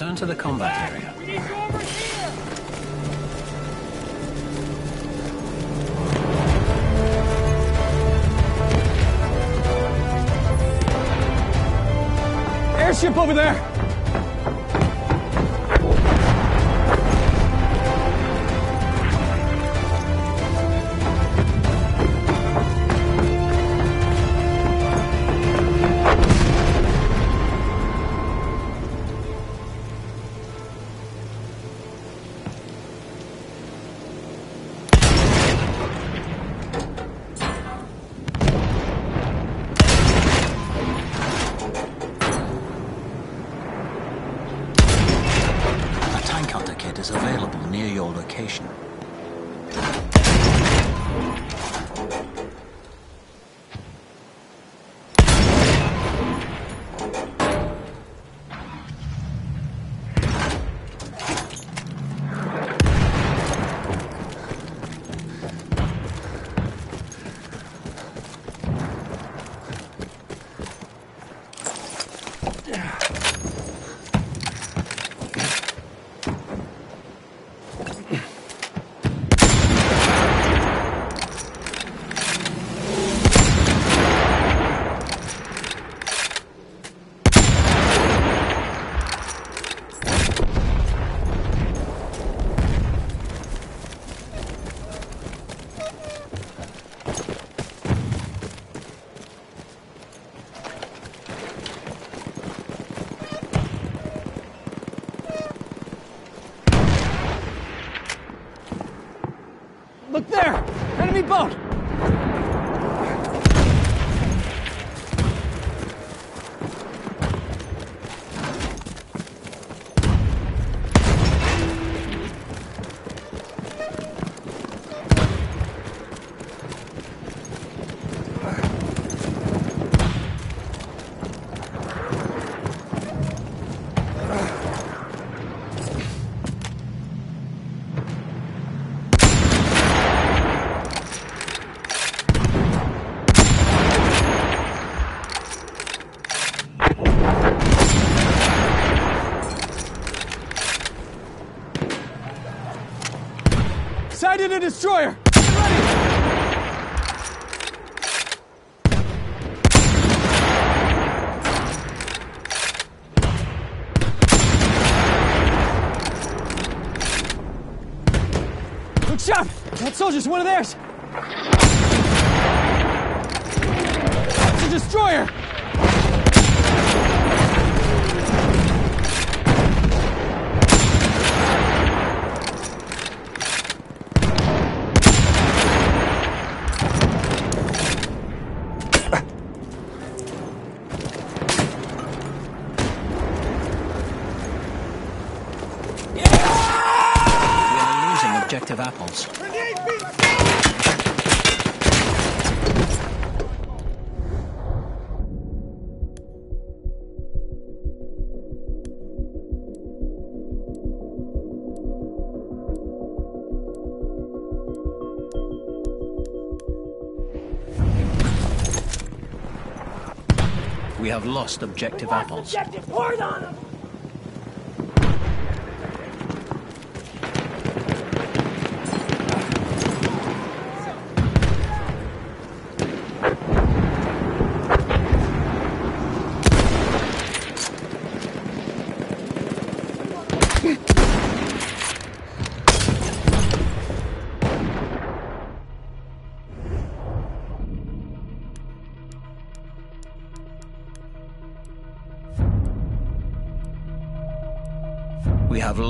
Return to the combat area. We need you over here! Airship over there! Sighted destroyer! Good shot! That soldier's one of theirs! We have lost objective apples. Objective on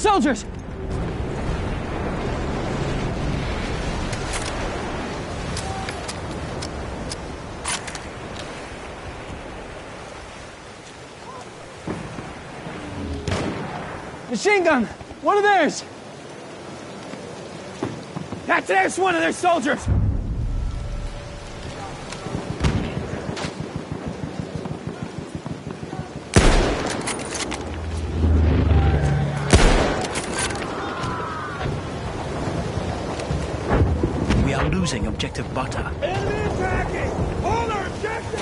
Soldiers! Machine gun! One of theirs! That's there's one of their soldiers! We are losing objective butter. Enemy attacking! Hold our objective!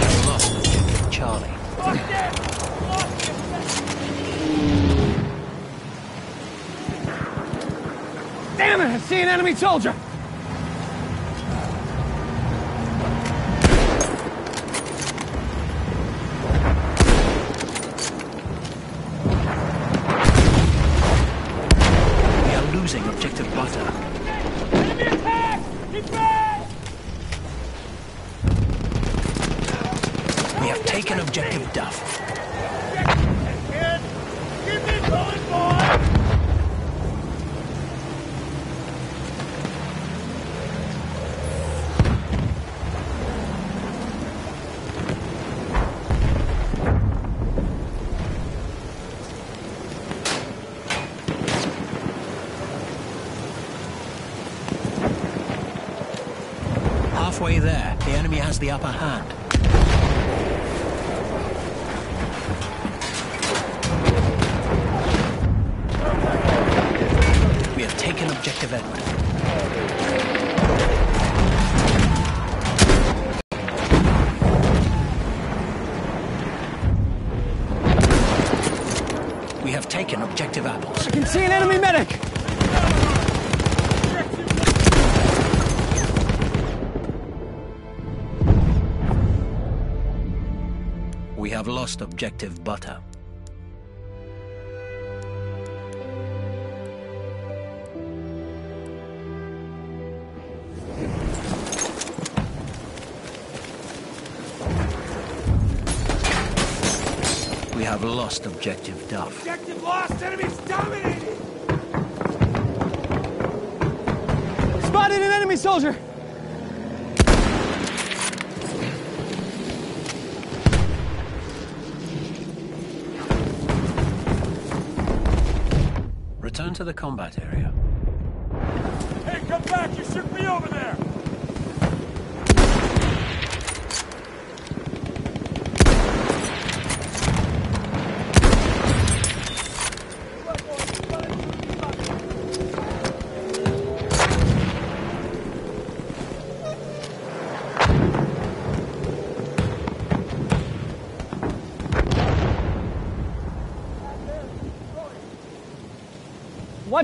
We lost objective Charlie. Lost it! Lost it! Damn it! I see an enemy soldier! We are losing objective butter. Enemy attack! Keep back! We have taken objective Duff. Kid! Keep it going, boy! Halfway there, the enemy has the upper hand. We have lost objective butter. We have lost objective Duff. Objective lost! Enemies dominating! Spotted an enemy soldier! The combat area.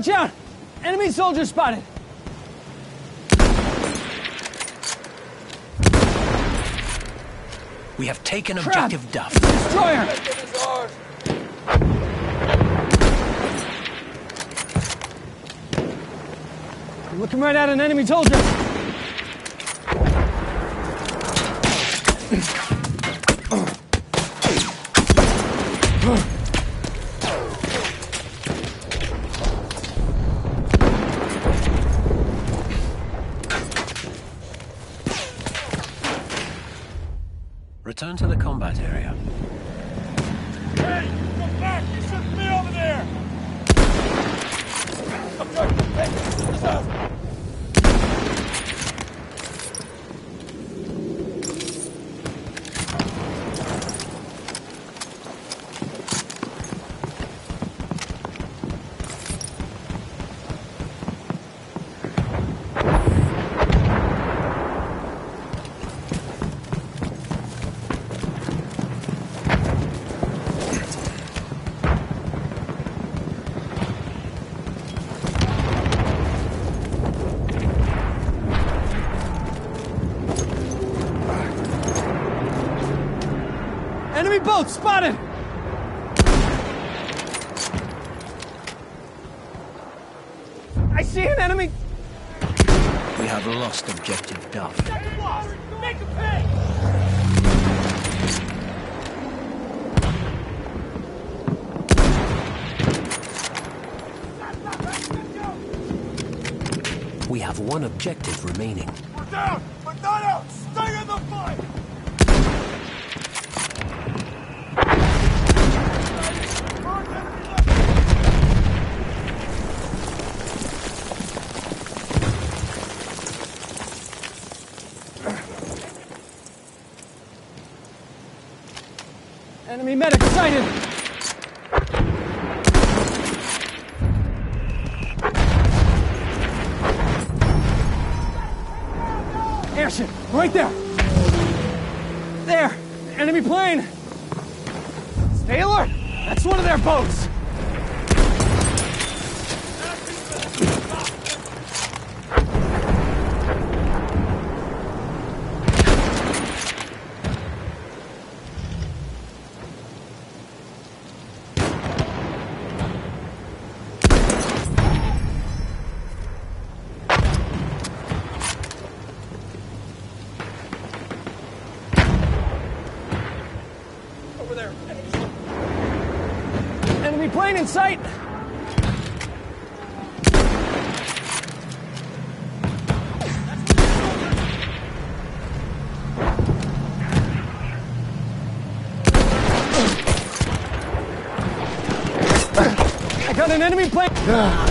Watch out! Enemy soldier spotted! We have taken Crap! objective Duff. Destroyer! Looking right at an enemy soldier! Boat spotted! I see an enemy! We have lost objective Duff. Second loss! Make him pay! We have one objective remaining. We're down, got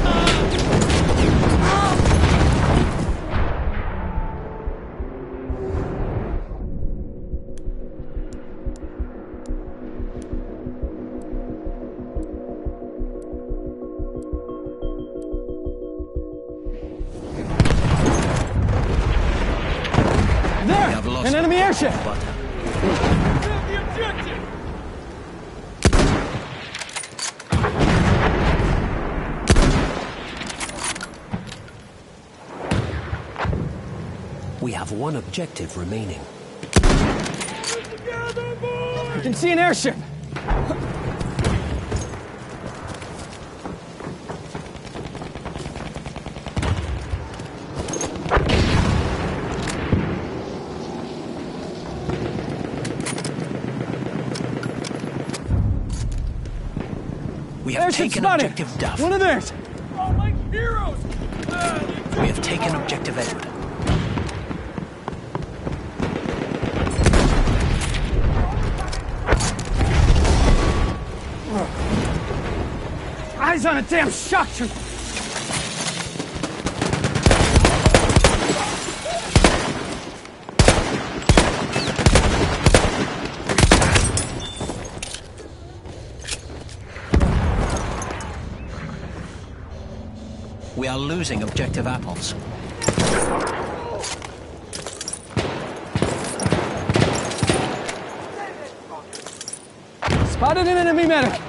one objective remaining. Together! I can see an airship! We have Airship taken spotted! objective Duff. One of theirs! Oh, like heroes! The We have taken objective Edward. On a damn shock! We are losing objective apples. Spotted an enemy medic!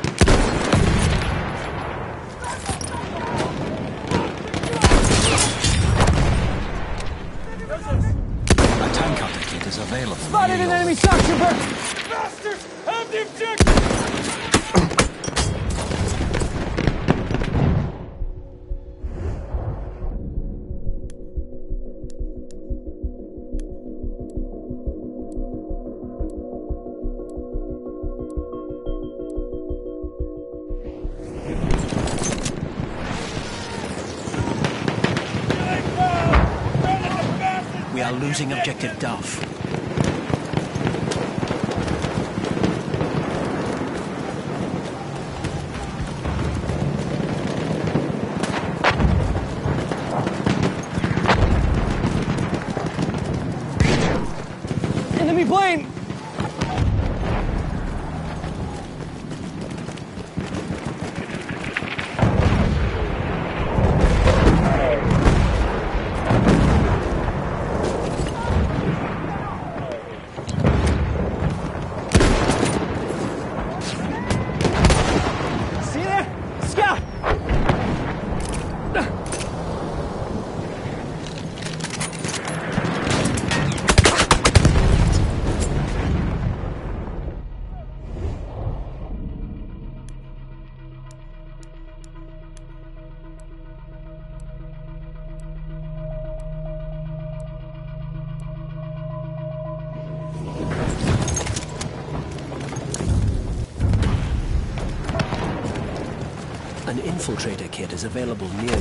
is available near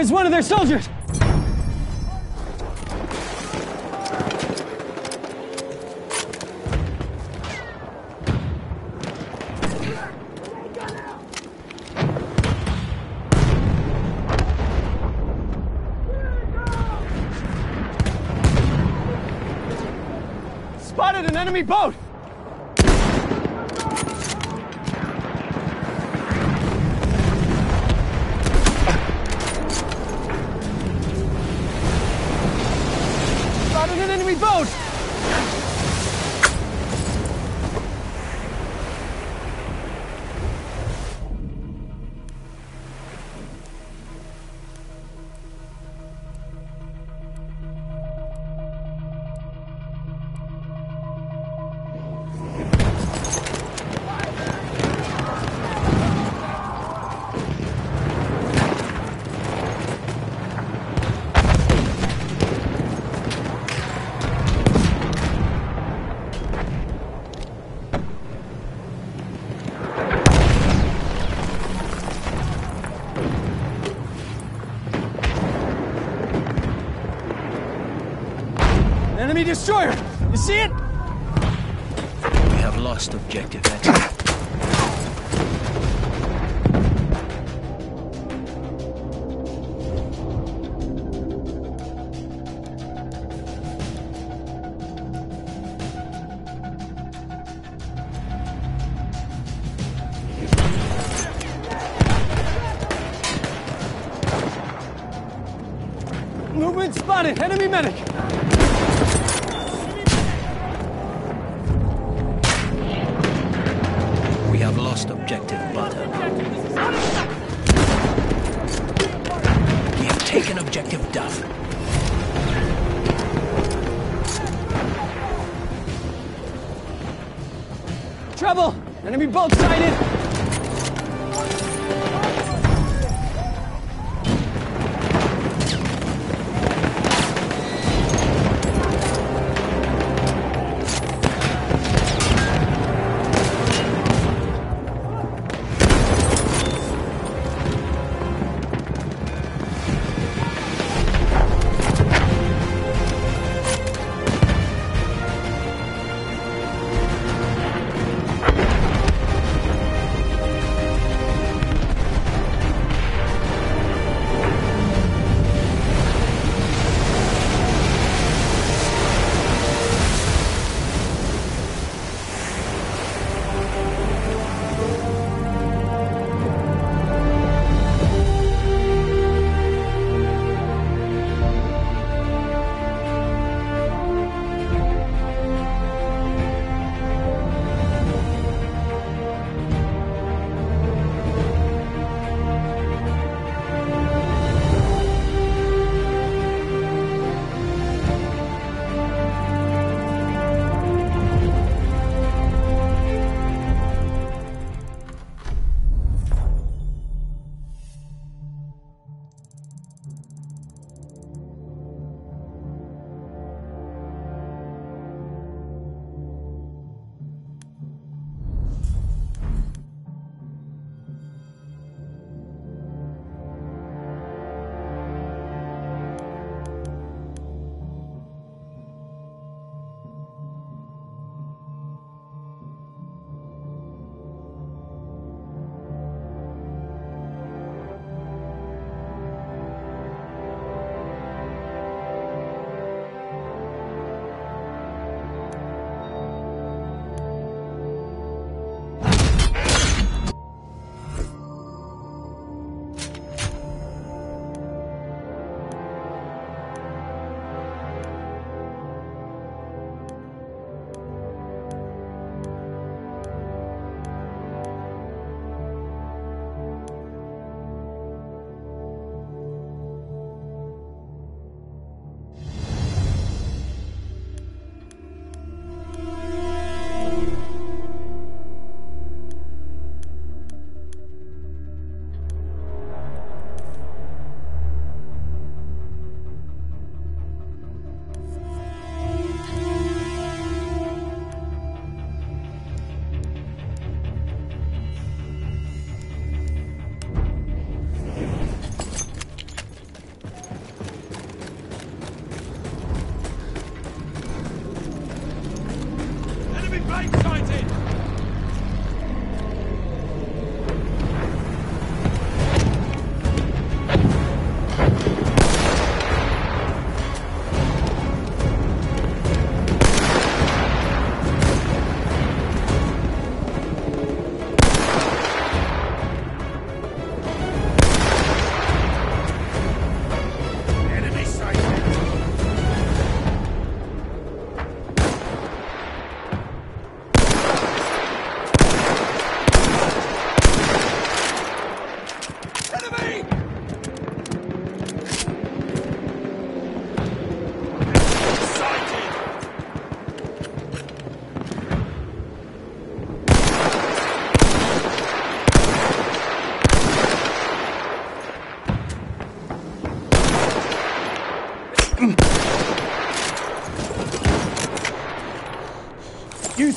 there is one of their soldiers! Spotted an enemy boat! Enemy destroyer! You see it? We have lost objective Trouble! Enemy boat sighted!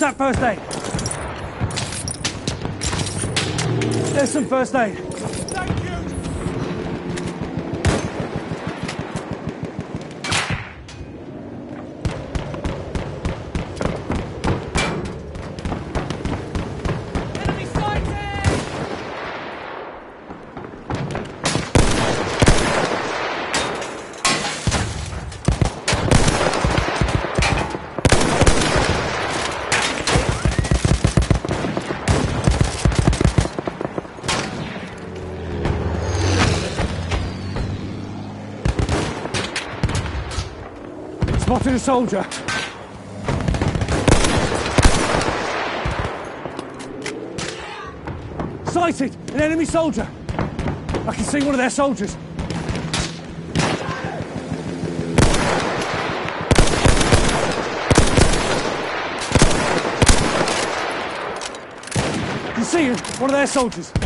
That first aid! There's some first aid. to the soldier. Sighted! An enemy soldier! I can see one of their soldiers. You see him? One of their soldiers.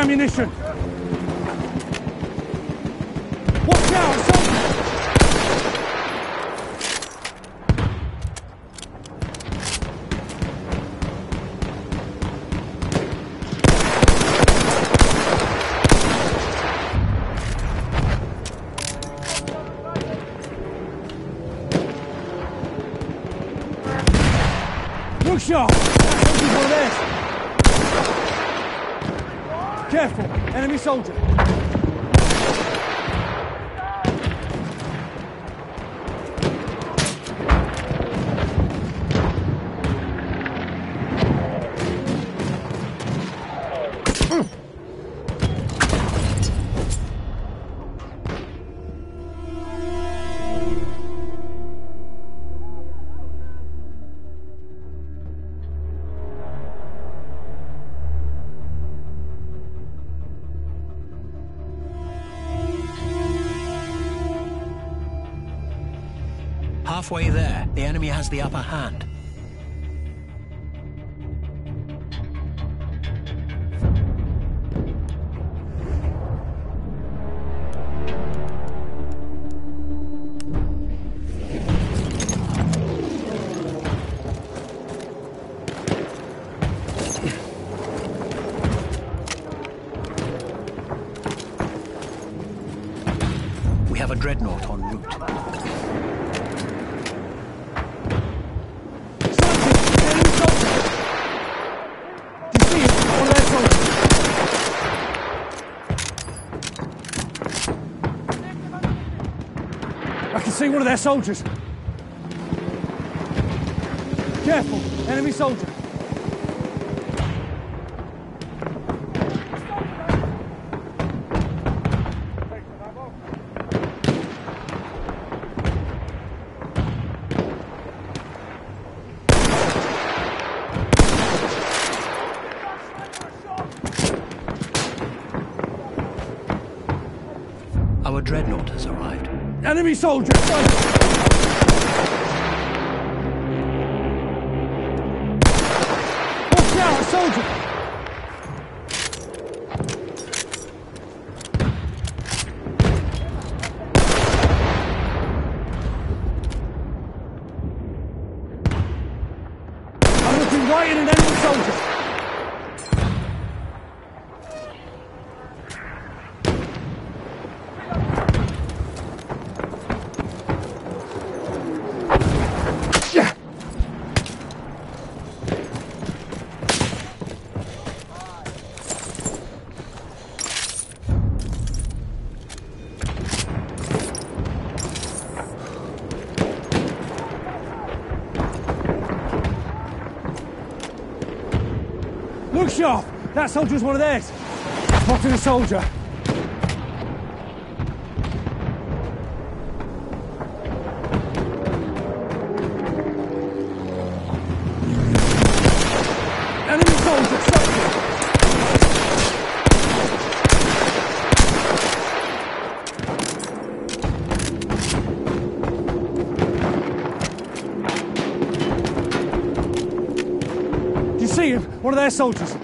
ammunition. soldier. has the upper hand. one of their soldiers. Careful, enemy soldier. soldiers! That soldier was one of theirs. Spotted a soldier. One of their soldiers.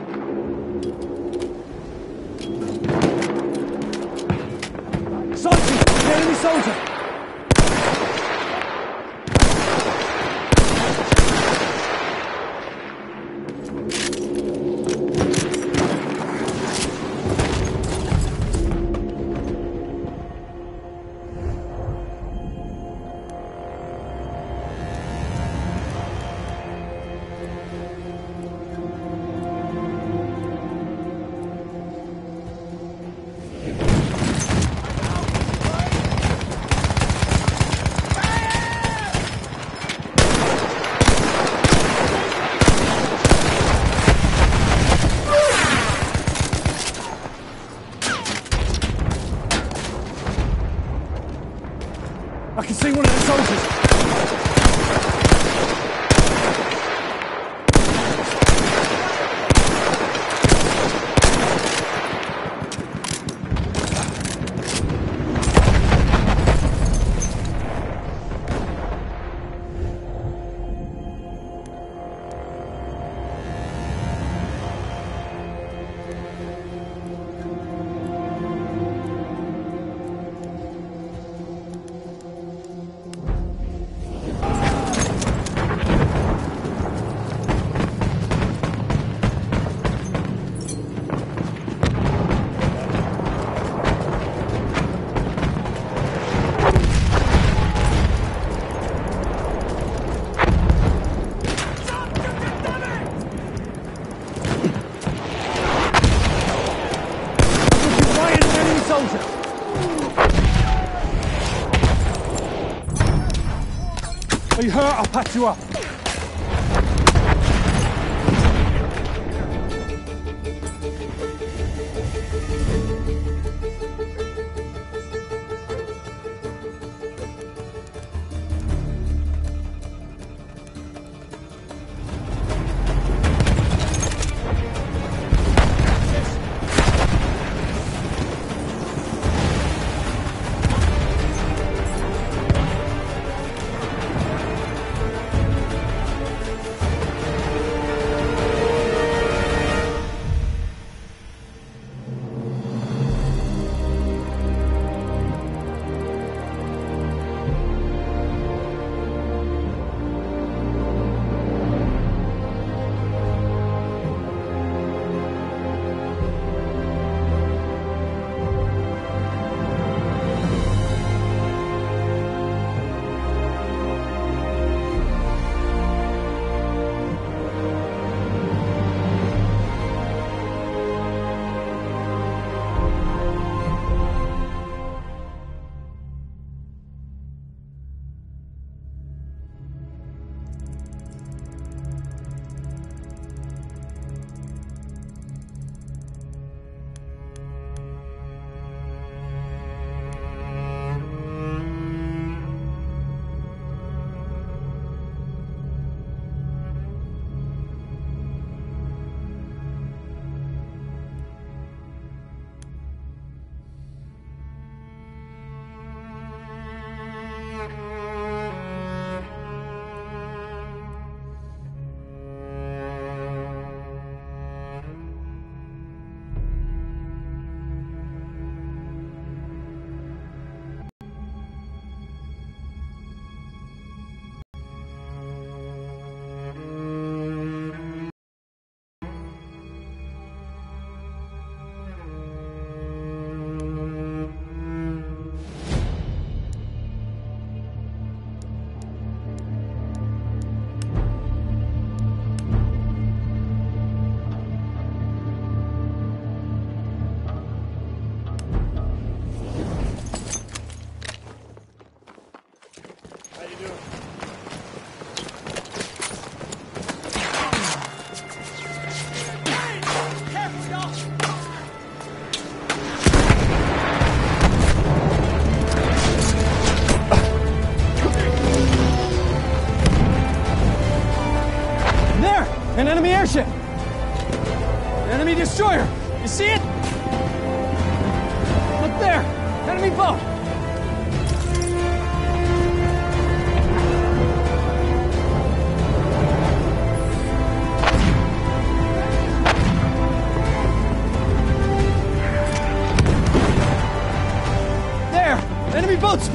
Patch you up.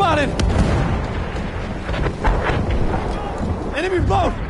Spotted! Enemy boat!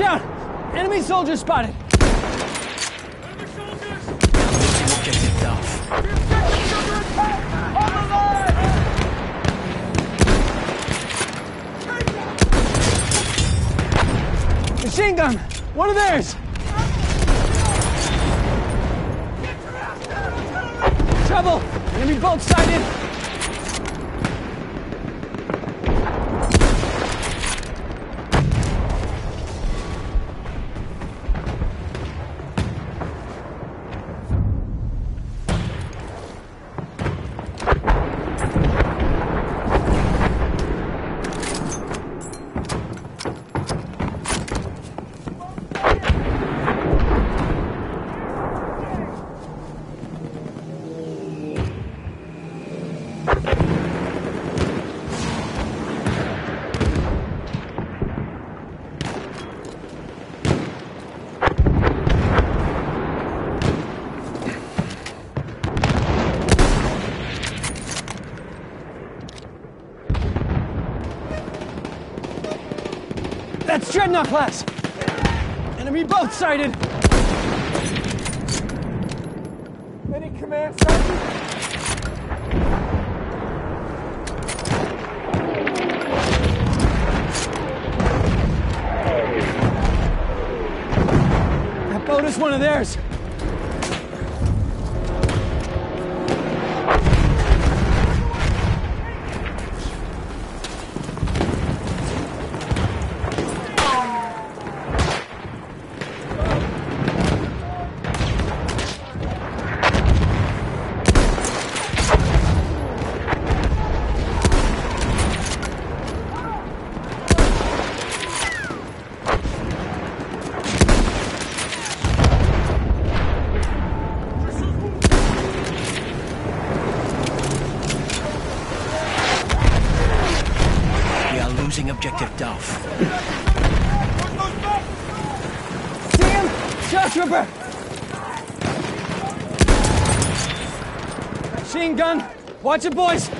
Watch out! Enemy soldiers spotted! Enemy soldiers! Machine gun! One of theirs! Trouble! Enemy boat sighted! Dreadnought class! Enemy boat sighted! Watch it, boys!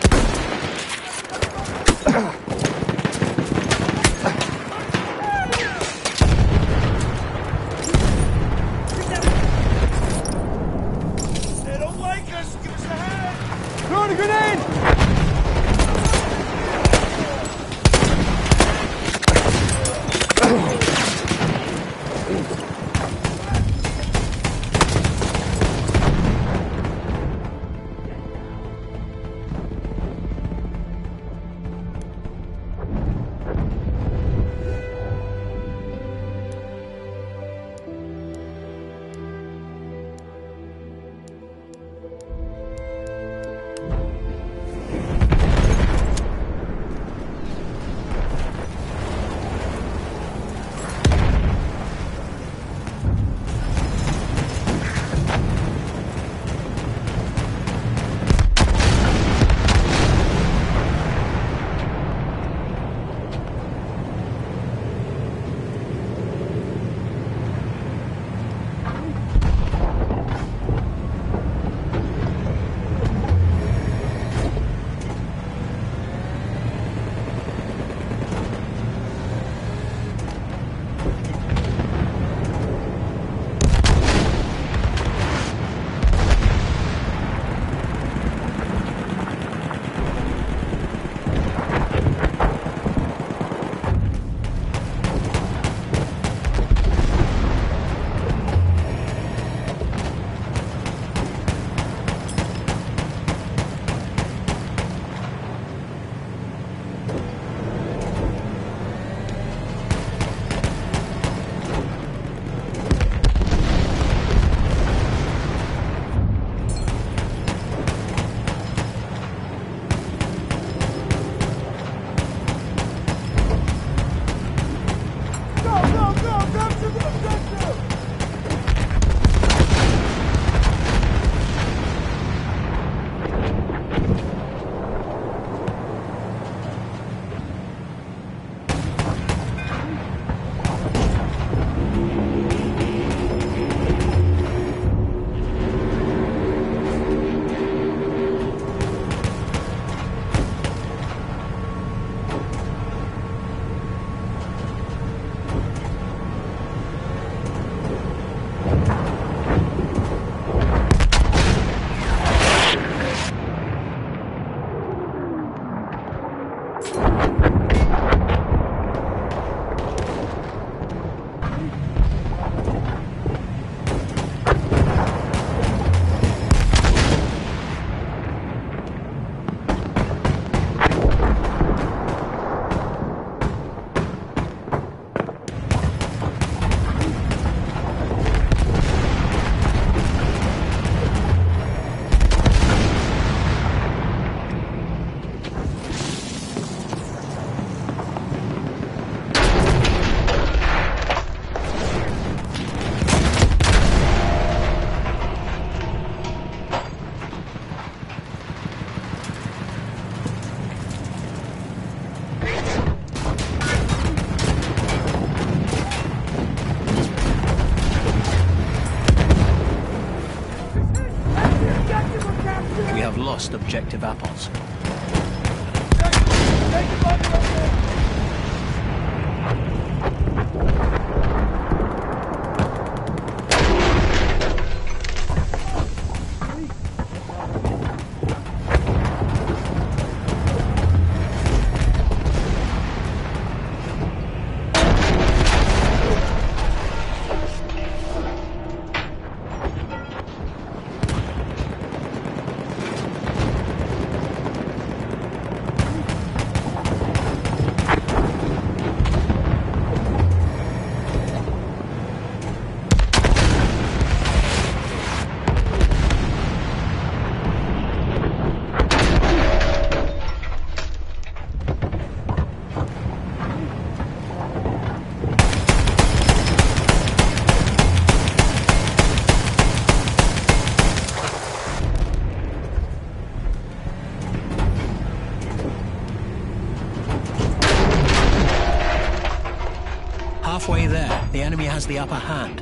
Has the upper hand.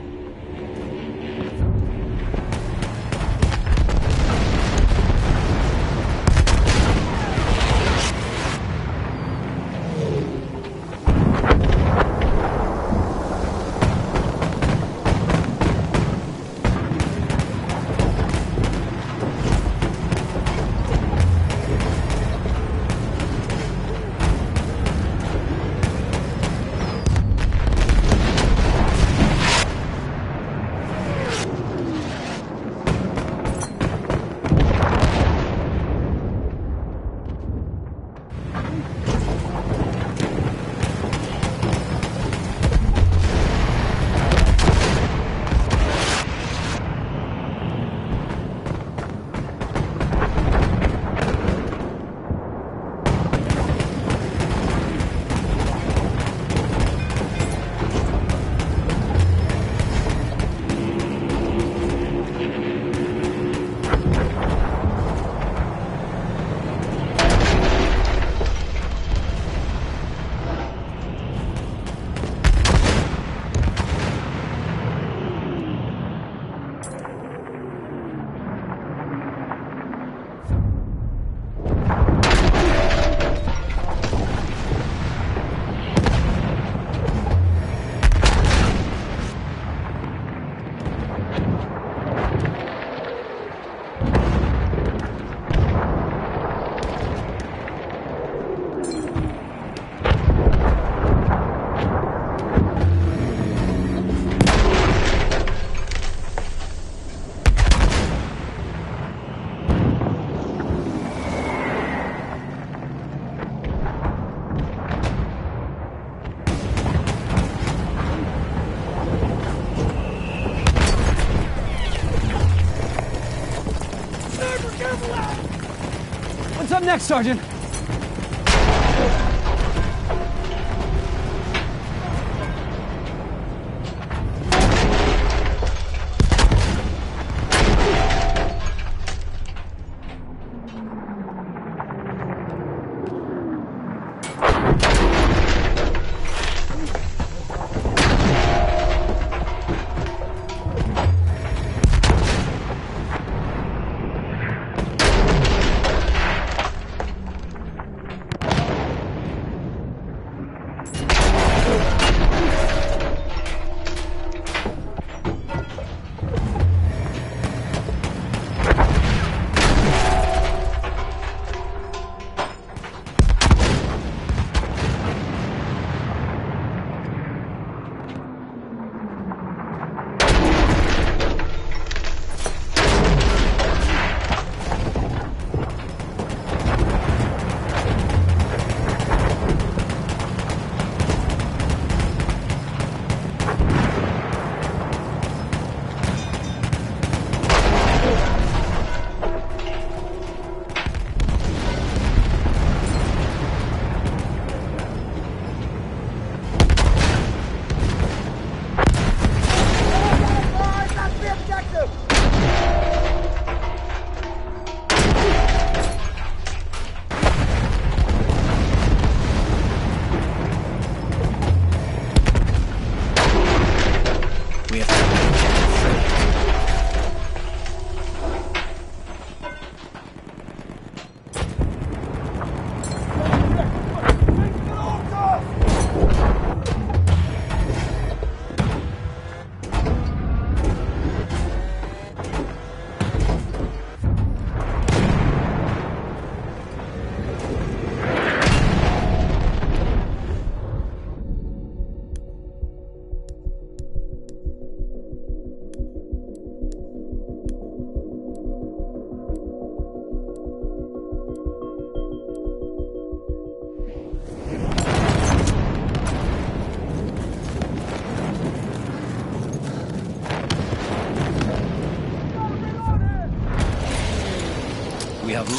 Next, Sergeant?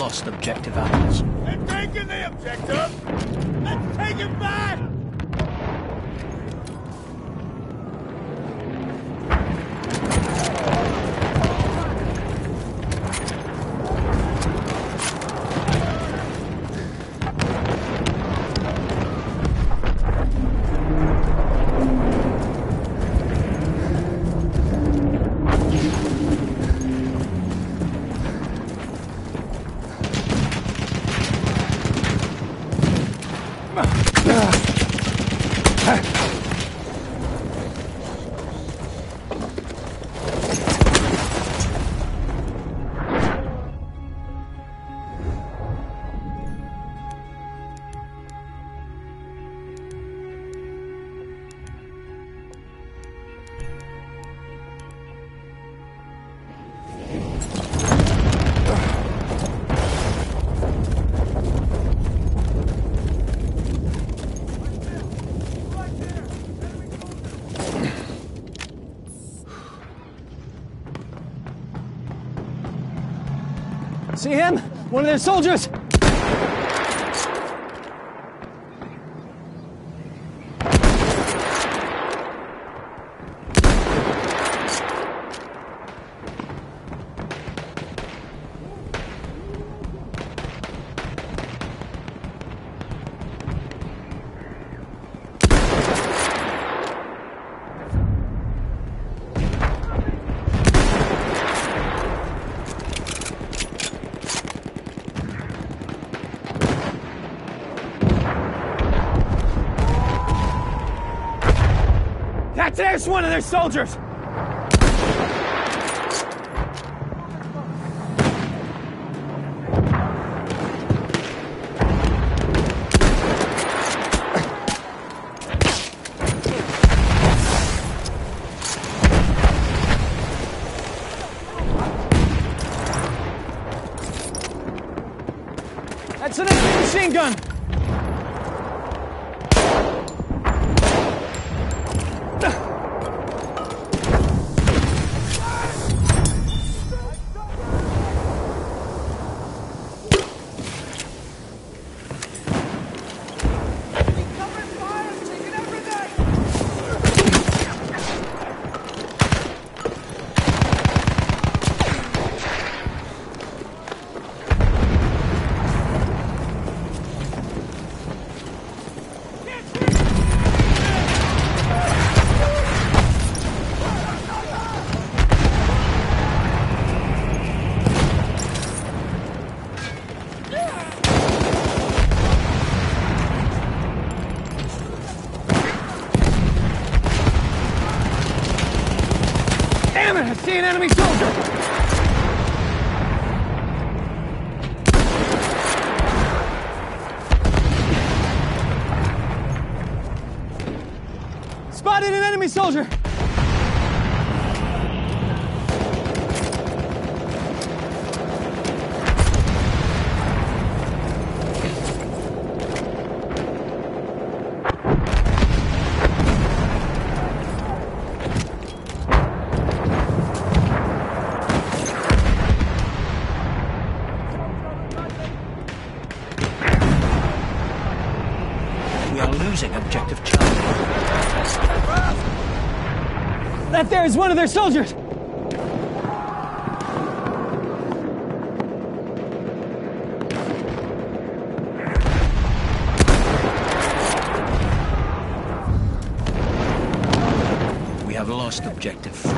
Lost objective apples. See him? One of their soldiers! That's there's one of their soldiers! That's an enemy machine gun! Coming fire! Taking everything! Damn it! I see an enemy soldier! Spotted an enemy soldier! We are losing objective Charlie. That there is one of their soldiers! We have lost objective Fred.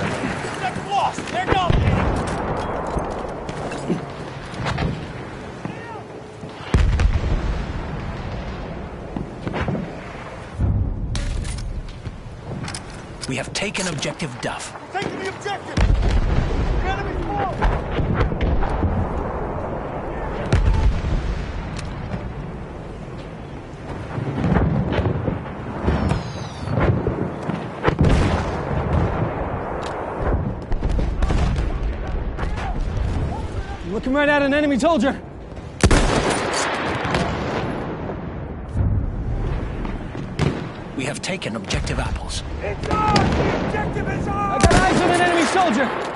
That's lost! They're dominating! We have taken objective Duff. Taking the objective! The enemy's full! Looking right at an enemy soldier! We have taken objective apples. It's ours! The objective is I ours! got eyes on an enemy soldier!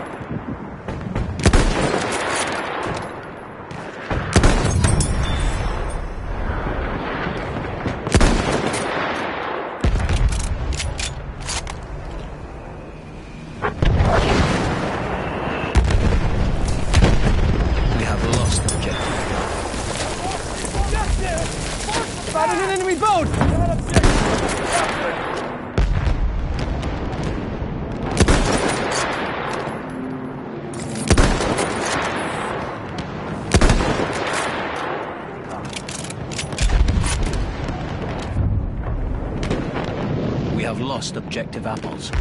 enemy boat! We have lost objective apples.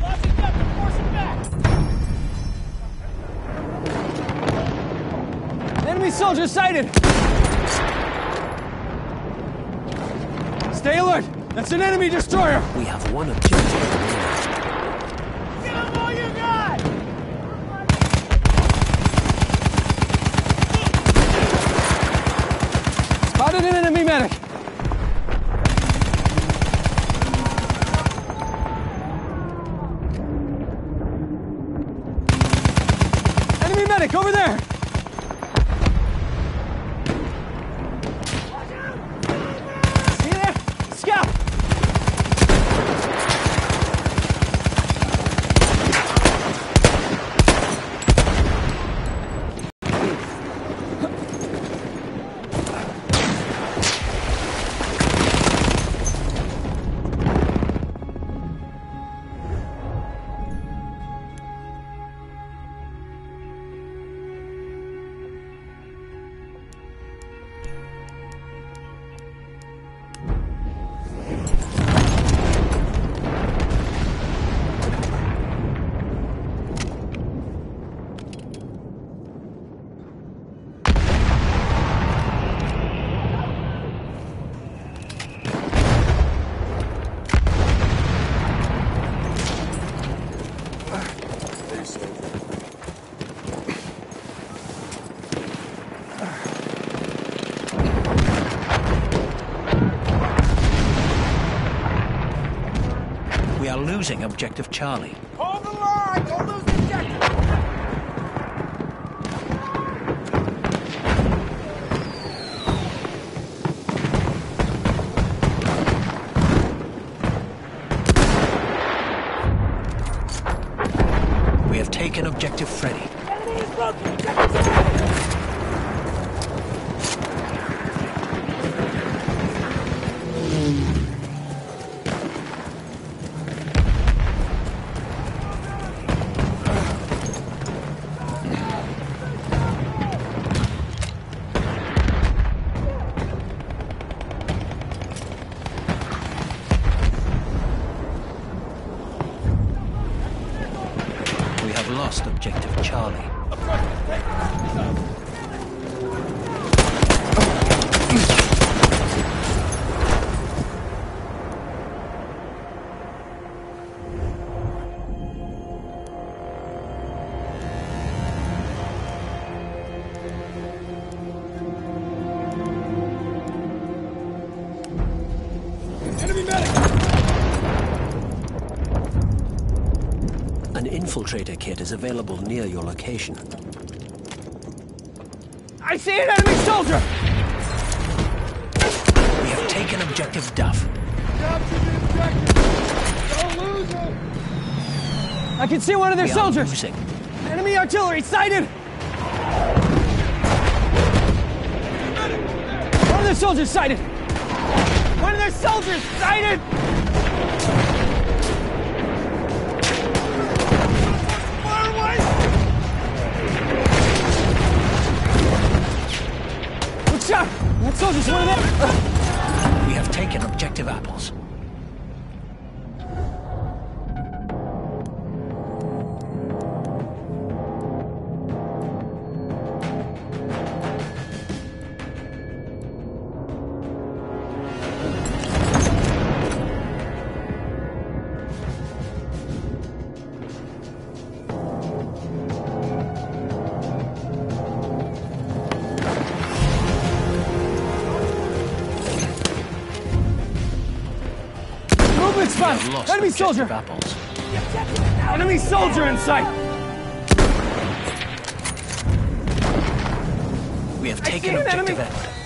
Enemy soldier sighted! Stay alert! That's an enemy destroyer! We have one objective. Losing objective Charlie. Infiltrator kit is available near your location. I see an enemy soldier! We have taken objective Duff. Capture the objective! Don't lose him! I can see one of their We are soldiers! losing. Enemy artillery sighted! One of their soldiers sighted! One of their soldiers sighted! Soldier's one of them! We have taken objective apples. Enemy objective soldier! apples. Enemy soldier in sight! We have taken see an objective enemy.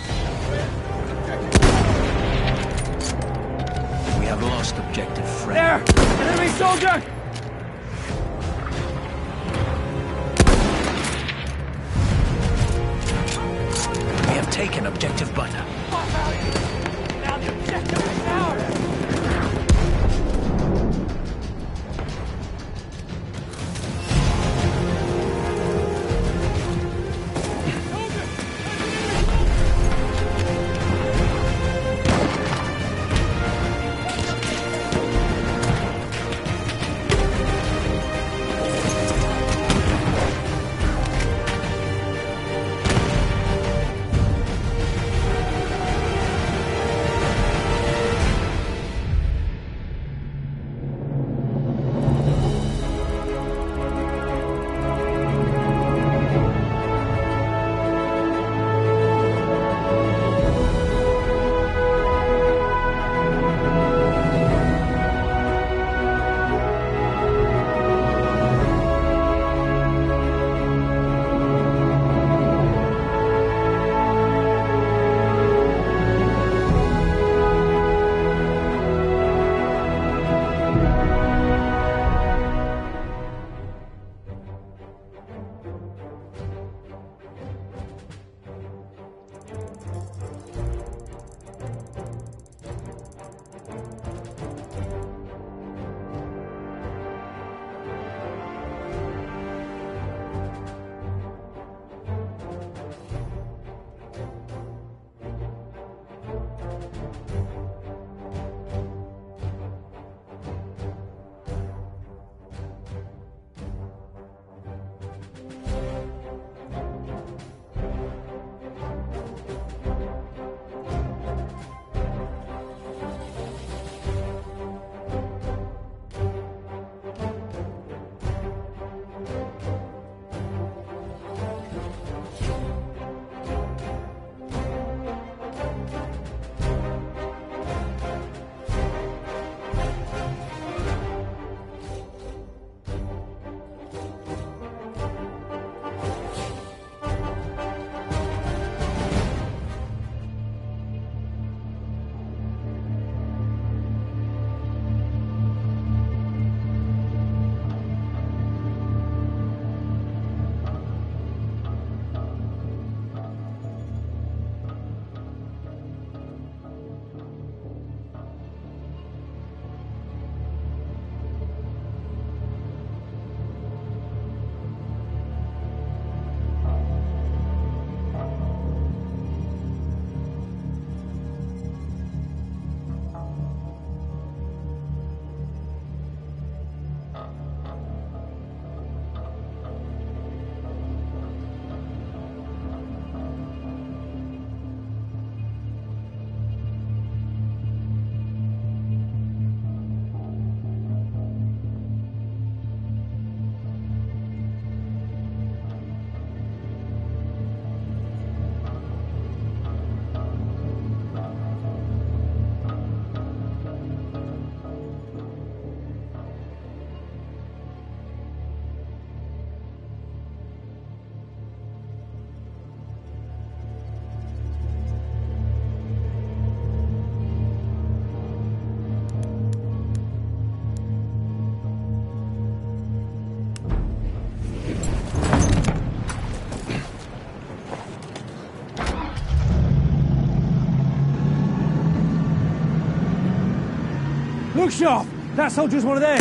Khrushchev! That soldier's one of theirs.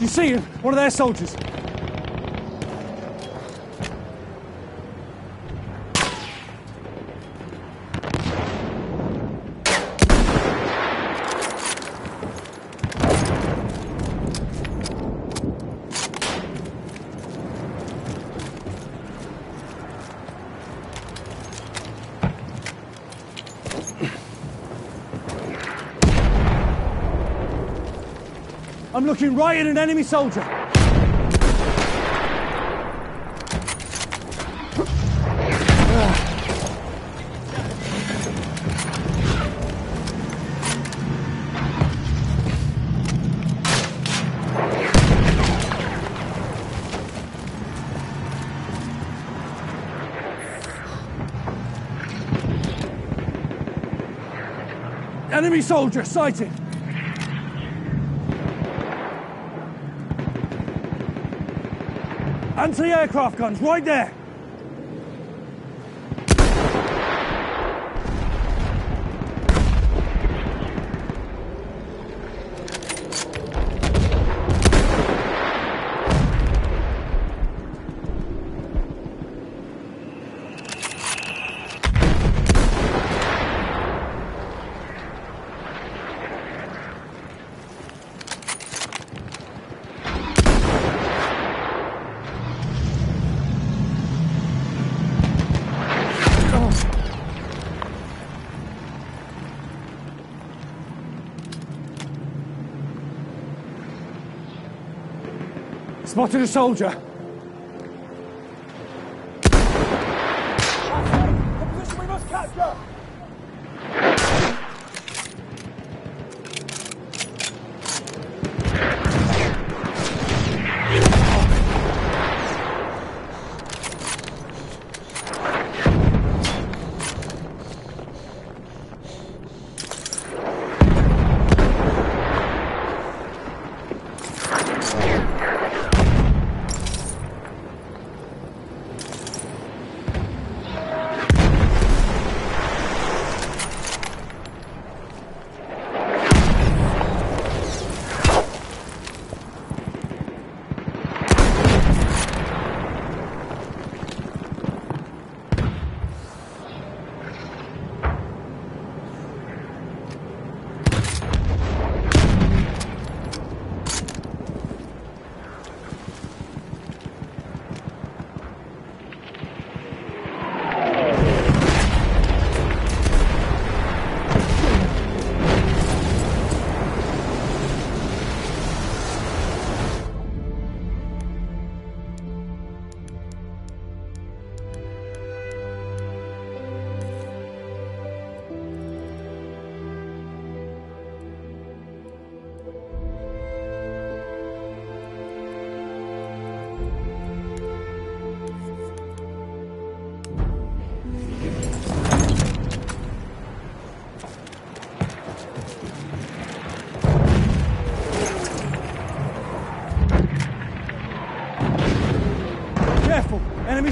You see him? One of their soldiers. I'm looking right at an enemy soldier. Enemy soldier sighted. Anti-aircraft guns right there. Spotted a soldier. We must capture!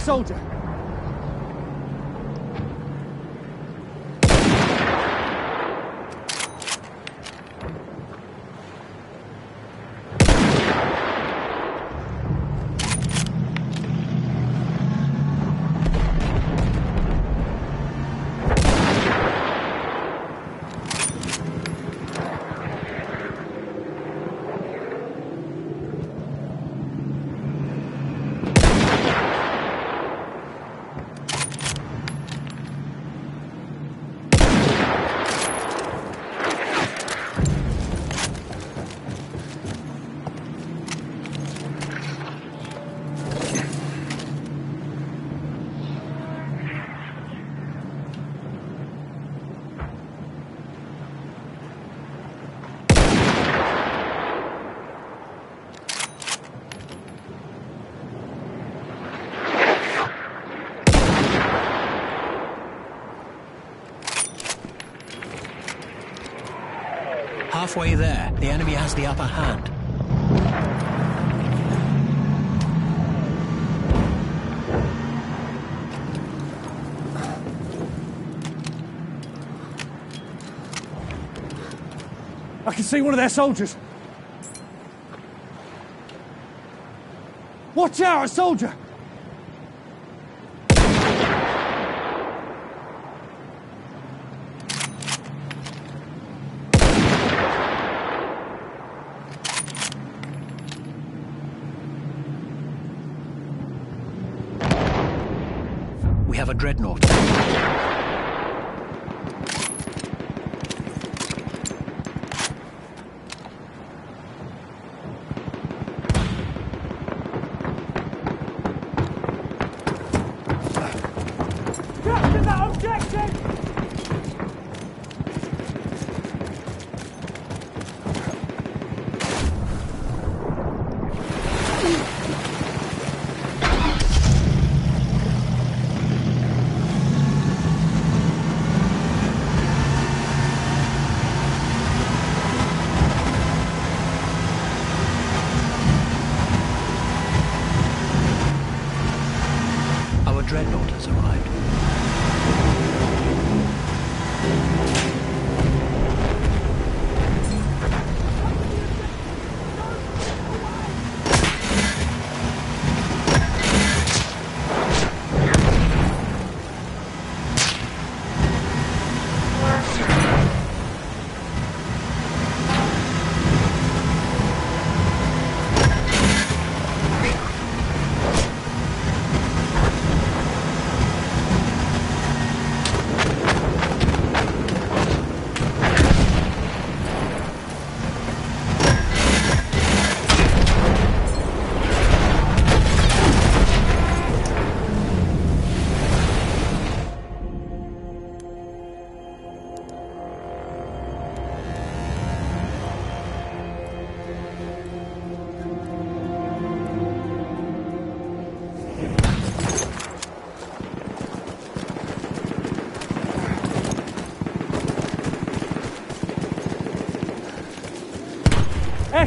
Soldier. halfway there, the enemy has the upper hand. I can see one of their soldiers. Watch out, a soldier!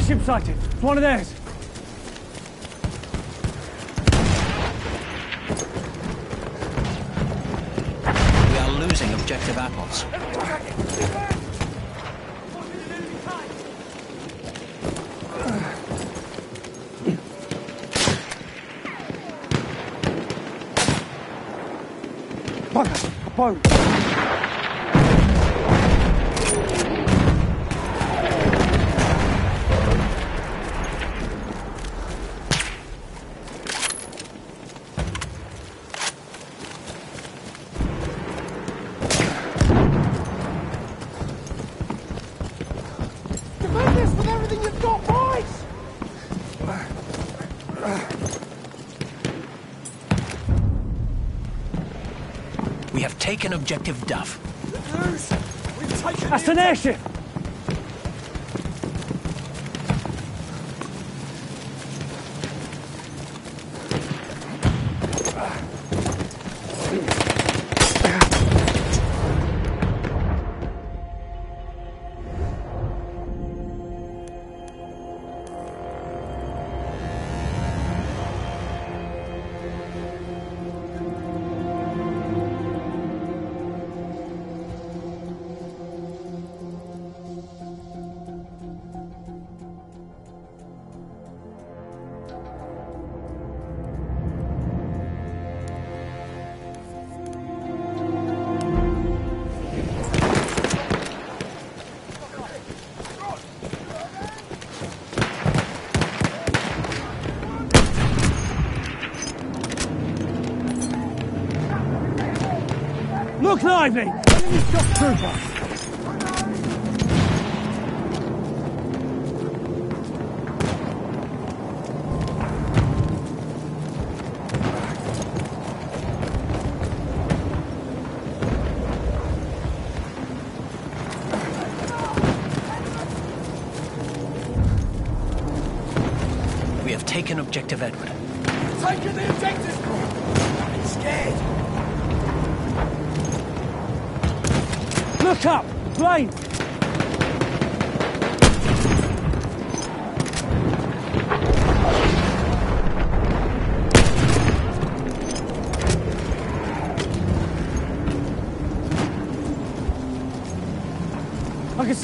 Airship sighted. It's one of theirs. We are losing objective apples. Bugger! A boat! Have taken objective Duff. We've taken That's an airship!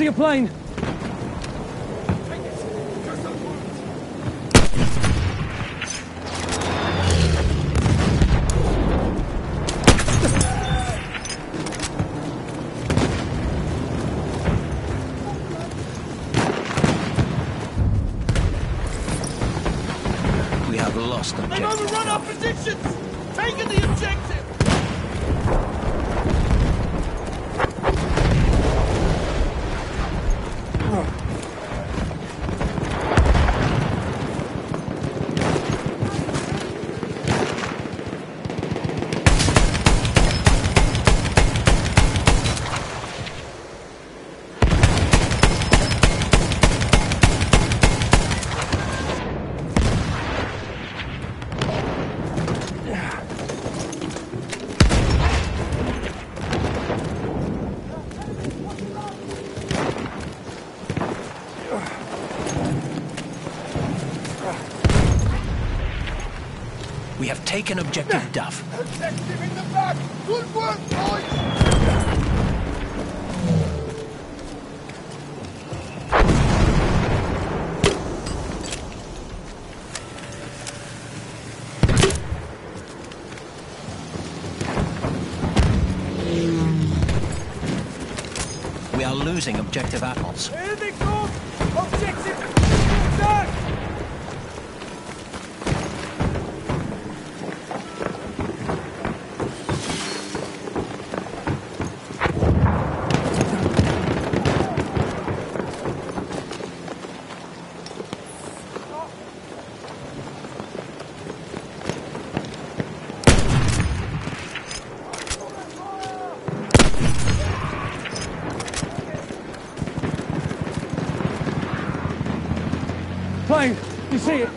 See a plane. Taken objective Duff. Objective in the back! Good work, boys! We are losing objective apples. Here they come! Objective! Done! Plane! You see it?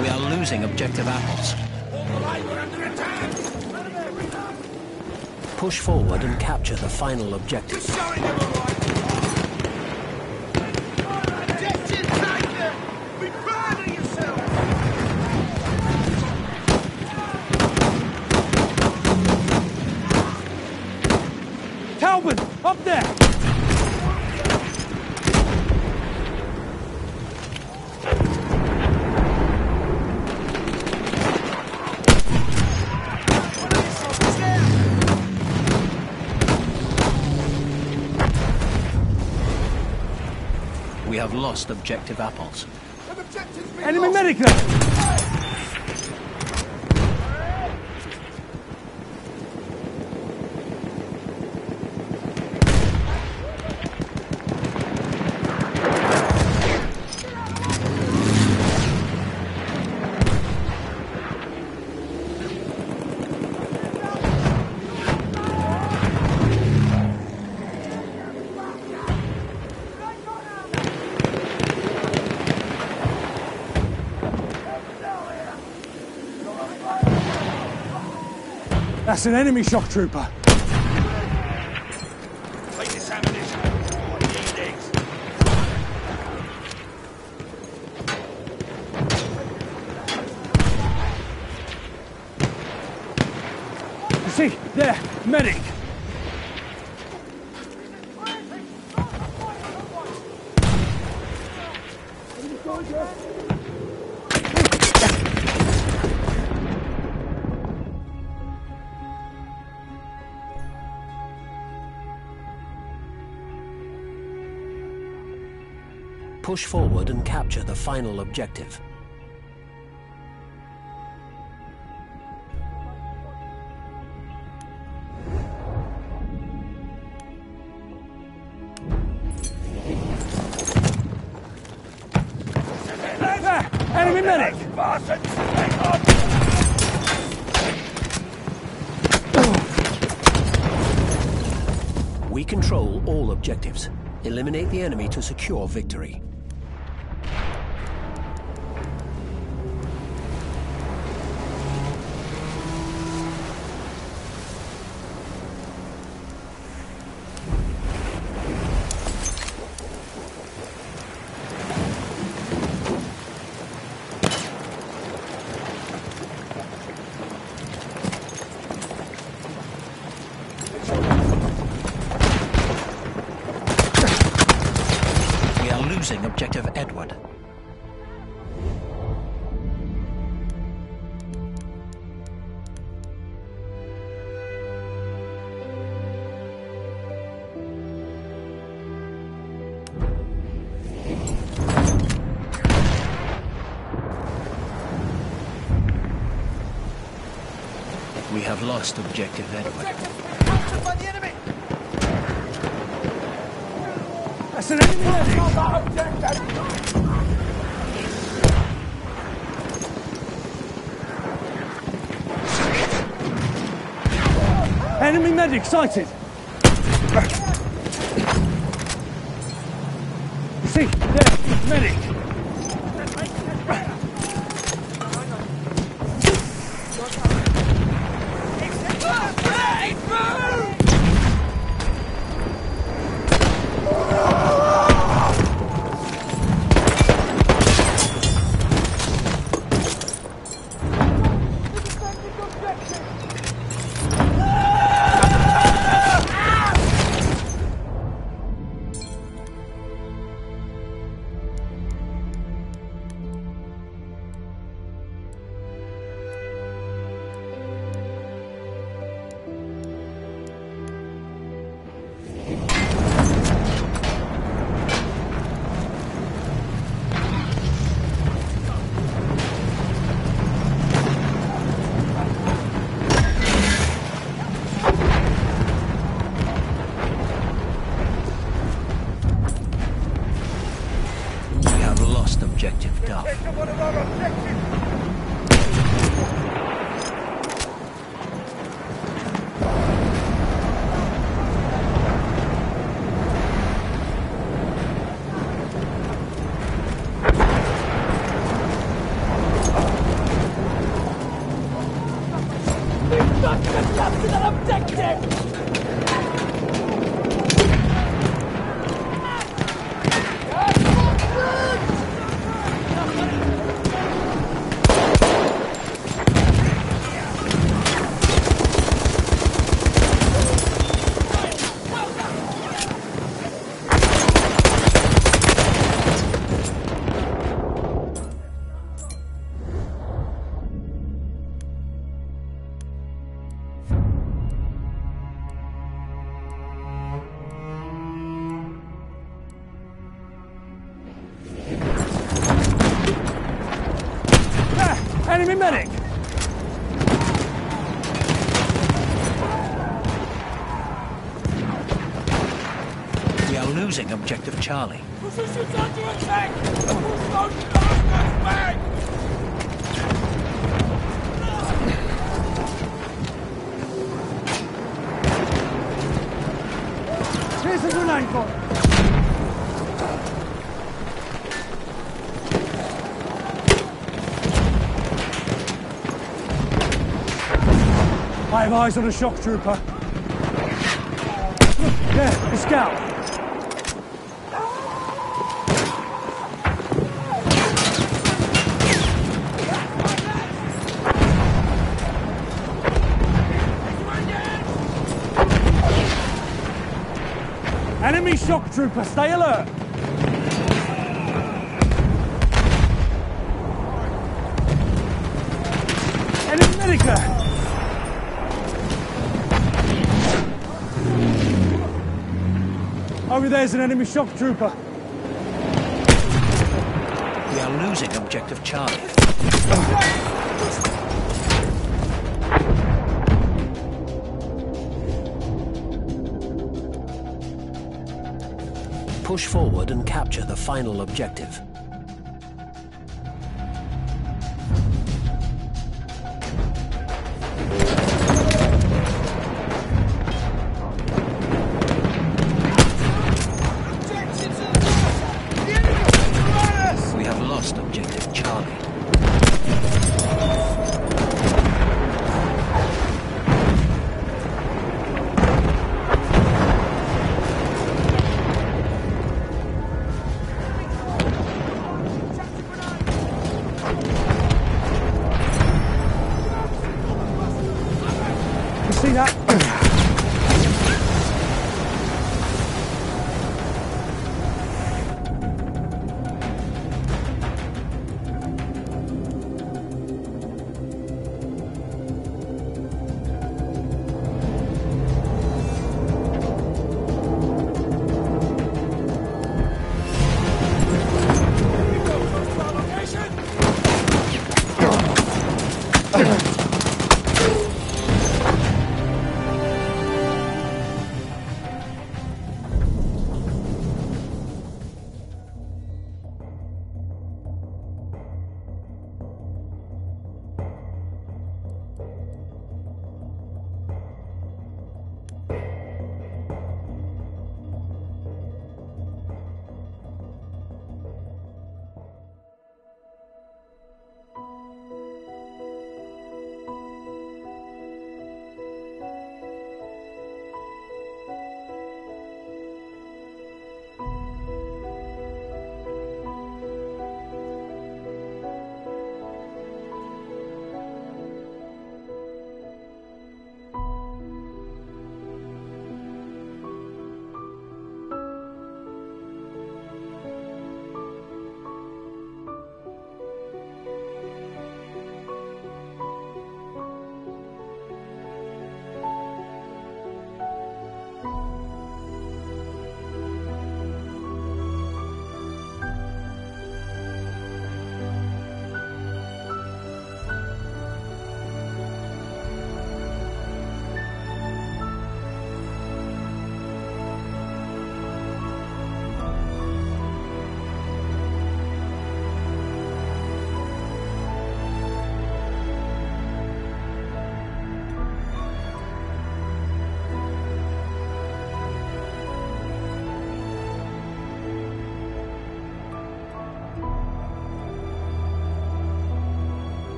We are losing objective apples. Push forward and capture the final objective. Objective taken! Be proud of yourself! Calvin! Up there! We have lost objective apples. Enemy medic an enemy shock trooper. Push forward and capture the final objective. Enemy medic. Bastards! Take off! We control all objectives. Eliminate the enemy to secure victory. Lost objective Edward. Enemy! Enemy medic sighted! Losing objective Charlie. Positions under attack! Push those bastards back! A grenade for. I have eyes on a shock trooper. There, a scout. Enemy shock trooper, stay alert. Enemy medica. Over there's an enemy shock trooper. We are losing objective Charlie. Oh. Push forward and capture the final objective.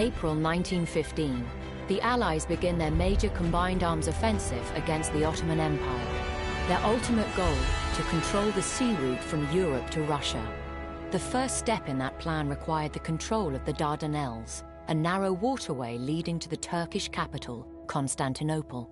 April 1915. The Allies begin their major combined arms offensive against the Ottoman Empire. Their ultimate goal, to control the sea route from Europe to Russia. The first step in that plan required the control of the Dardanelles, a narrow waterway leading to the Turkish capital, Constantinople.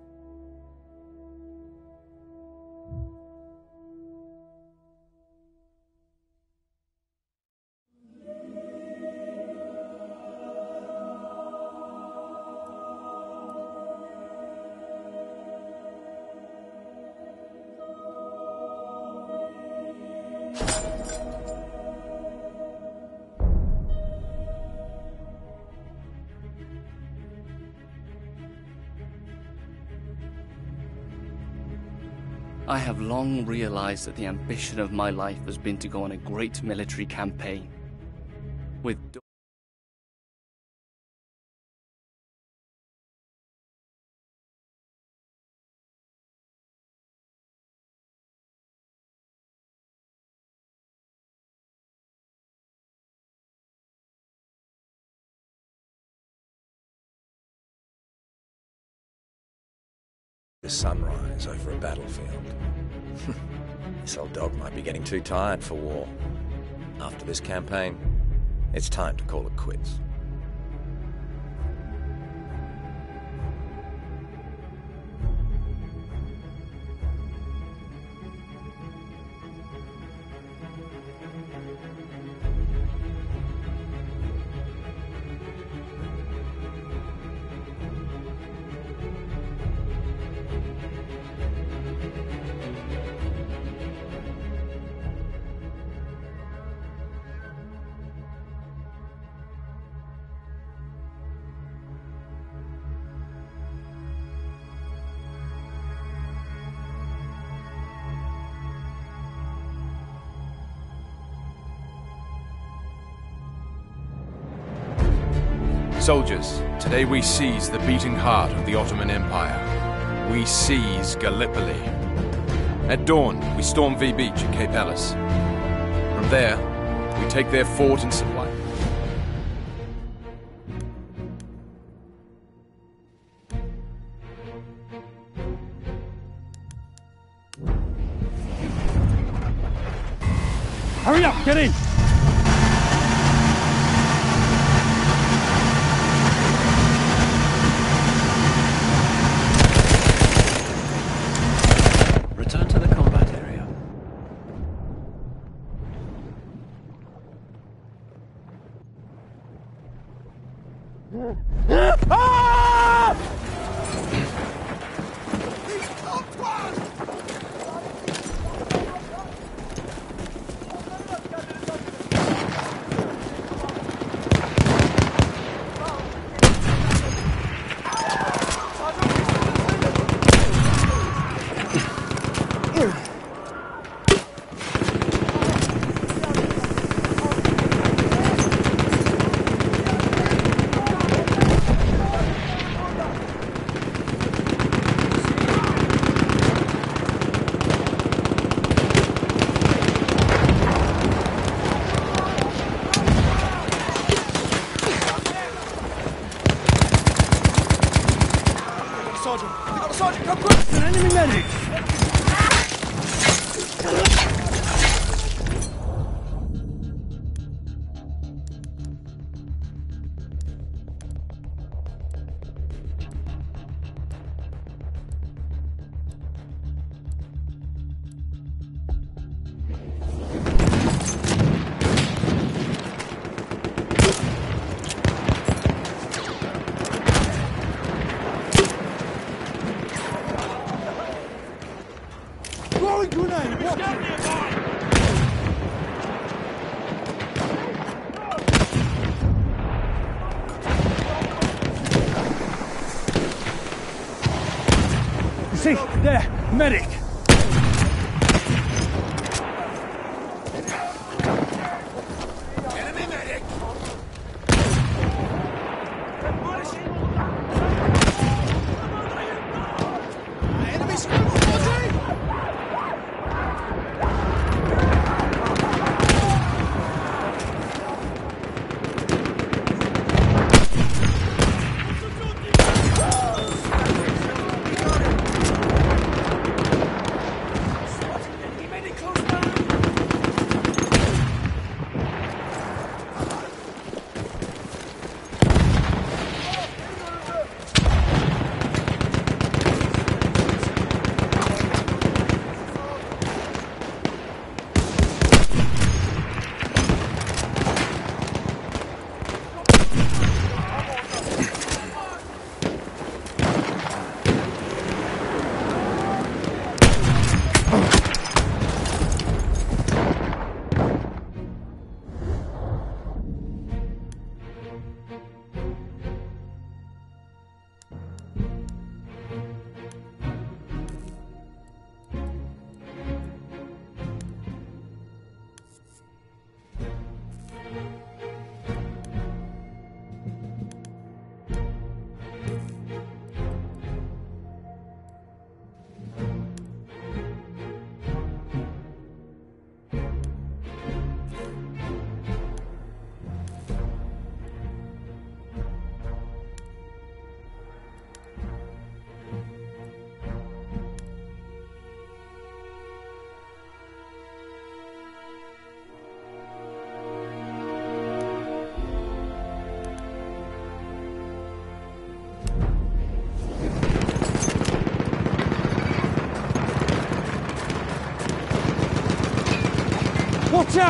Long realized that the ambition of my life has been to go on a great military campaign. With Sunrise over a battlefield. this old dog might be getting too tired for war. After this campaign, it's time to call it quits. Soldiers, today we seize the beating heart of the Ottoman Empire. We seize Gallipoli. At dawn, we storm V Beach at Cape Helles. From there, we take their fort and supply.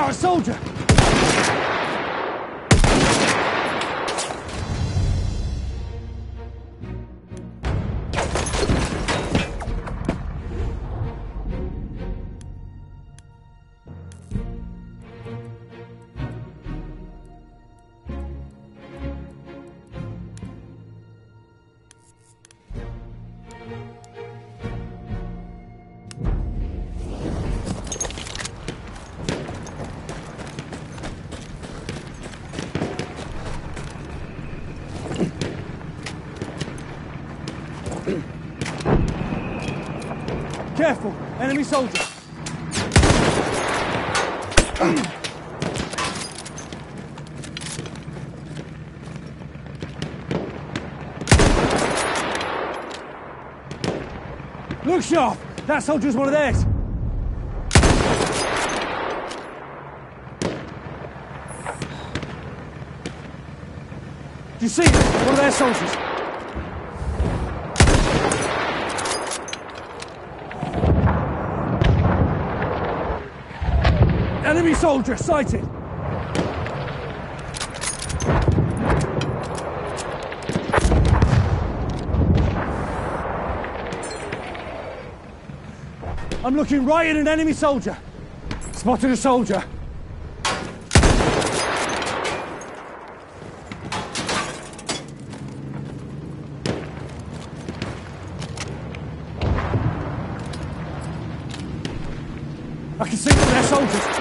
A soldier! Enemy soldier. Look sharp! That soldier's one of theirs. Do you see? One of their soldiers. Enemy soldier sighted! I'm looking right at an enemy soldier. Spotted a soldier. I can see of their soldiers.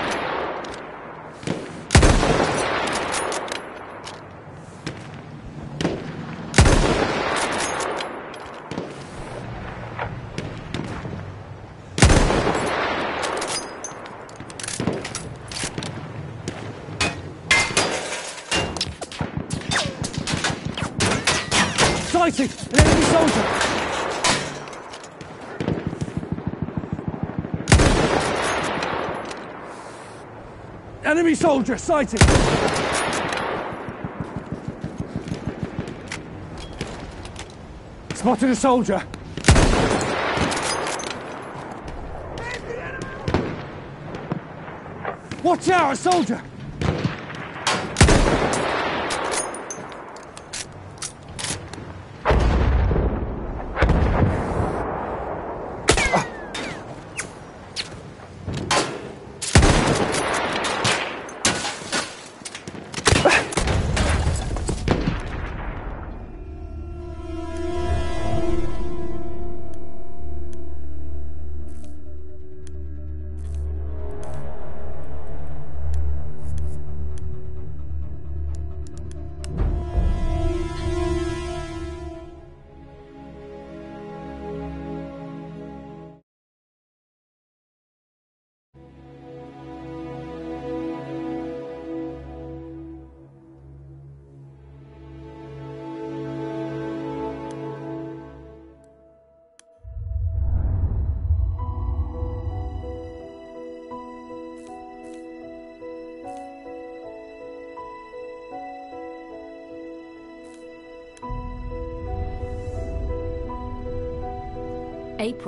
Sighted! An enemy soldier! Enemy soldier sighted! Spotted a soldier! Watch out, a soldier!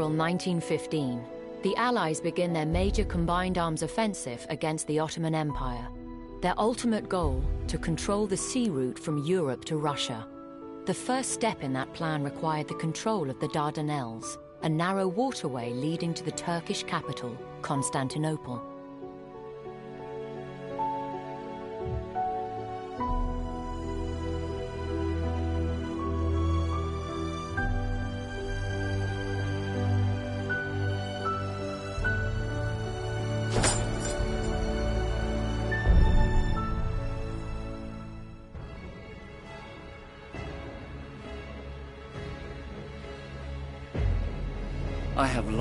April 1915. The Allies begin their major combined arms offensive against the Ottoman Empire. Their ultimate goal, to control the sea route from Europe to Russia. The first step in that plan required the control of the Dardanelles, a narrow waterway leading to the Turkish capital, Constantinople.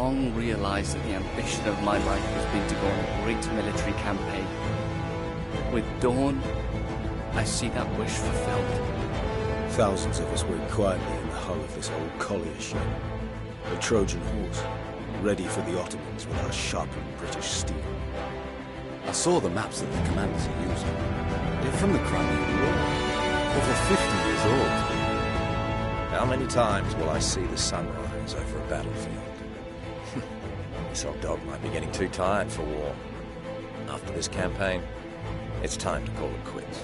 Long realized that the ambition of my life has been to go on a great military campaign. With Dawn, I see that wish fulfilled. Thousands of us wait quietly in the hull of this old collier ship. A Trojan horse, ready for the Ottomans with our sharpened British steel. I saw the maps that the commanders are using. They're from the Crimean War. Over 50 years old. How many times will I see the sunrise over a battlefield? Old dog might be getting too tired for war. After this campaign, it's time to call it quits.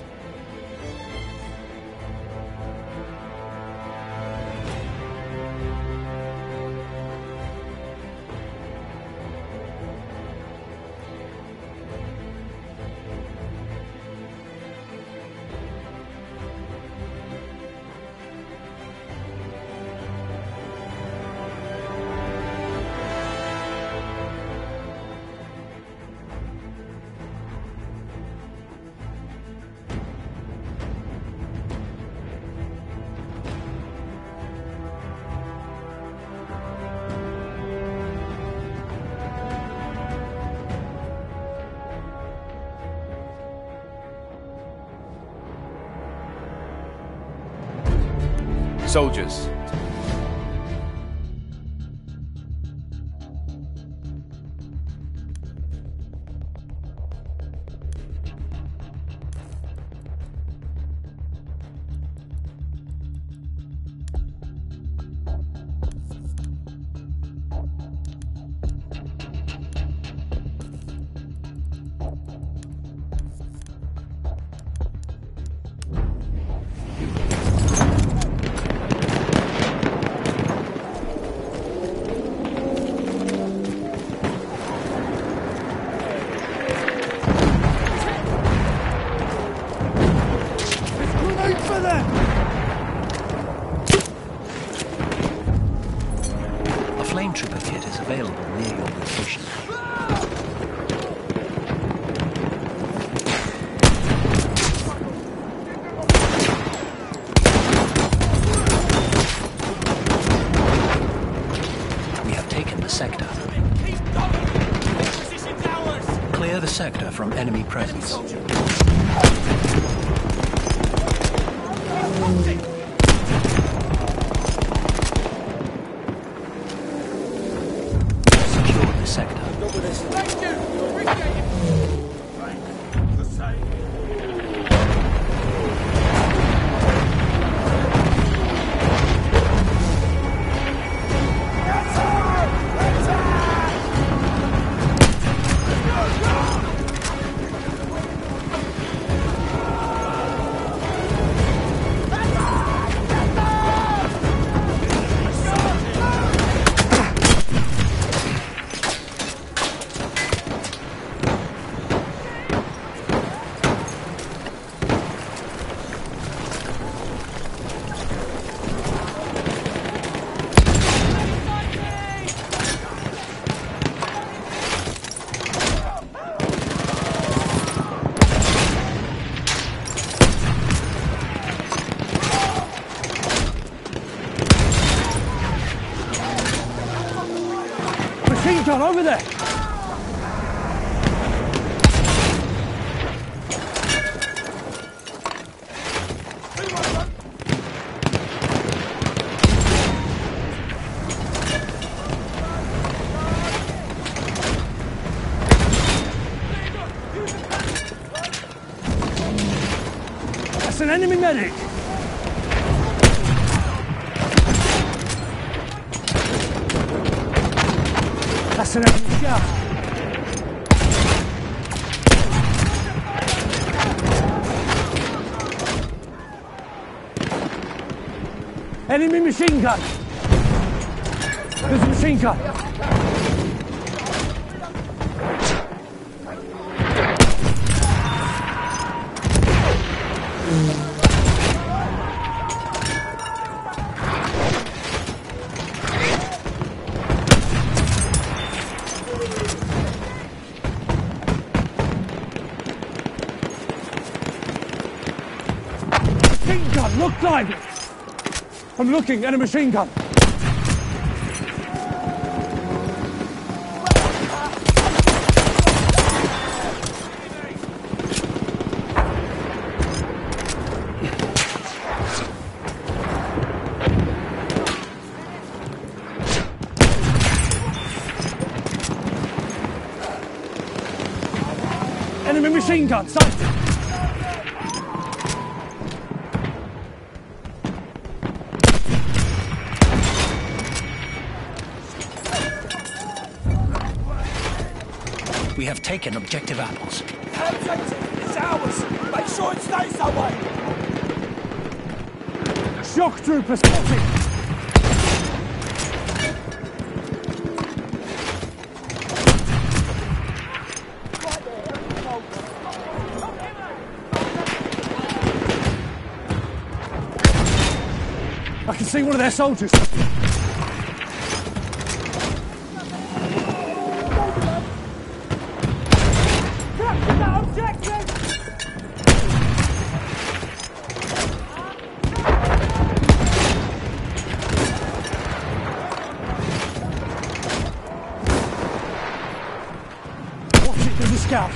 Soldiers, Over there! 这，有什么？I'm looking at a machine gun! Machine gun, sighted! Taken objective apples. Objective is ours. Make sure it stays that way. Shock trooper spotted! I can see one of their soldiers. Capture that objective! Watch it, there's a scout.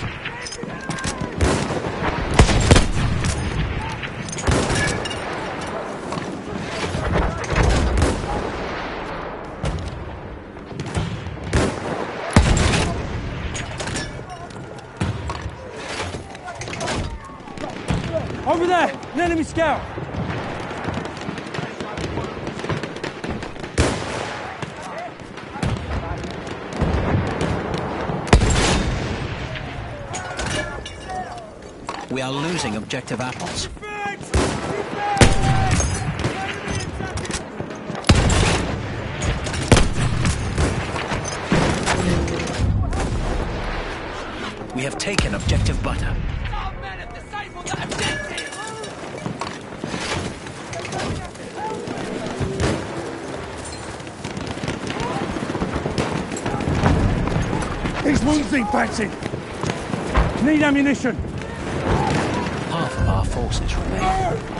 Over there, an enemy scout. We are losing objective apples. Need. Need ammunition. Half of our forces remain.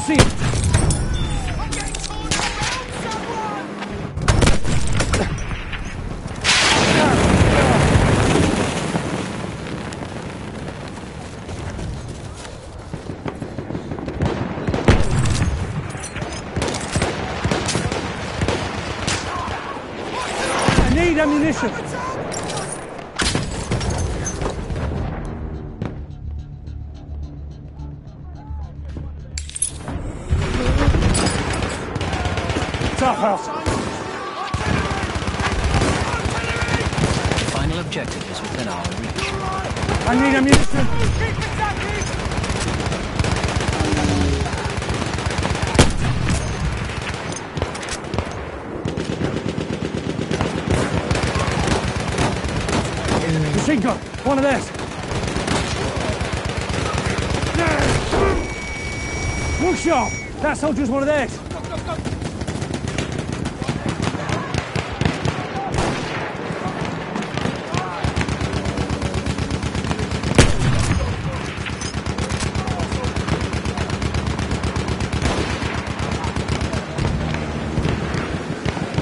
See it. That soldier's one of theirs.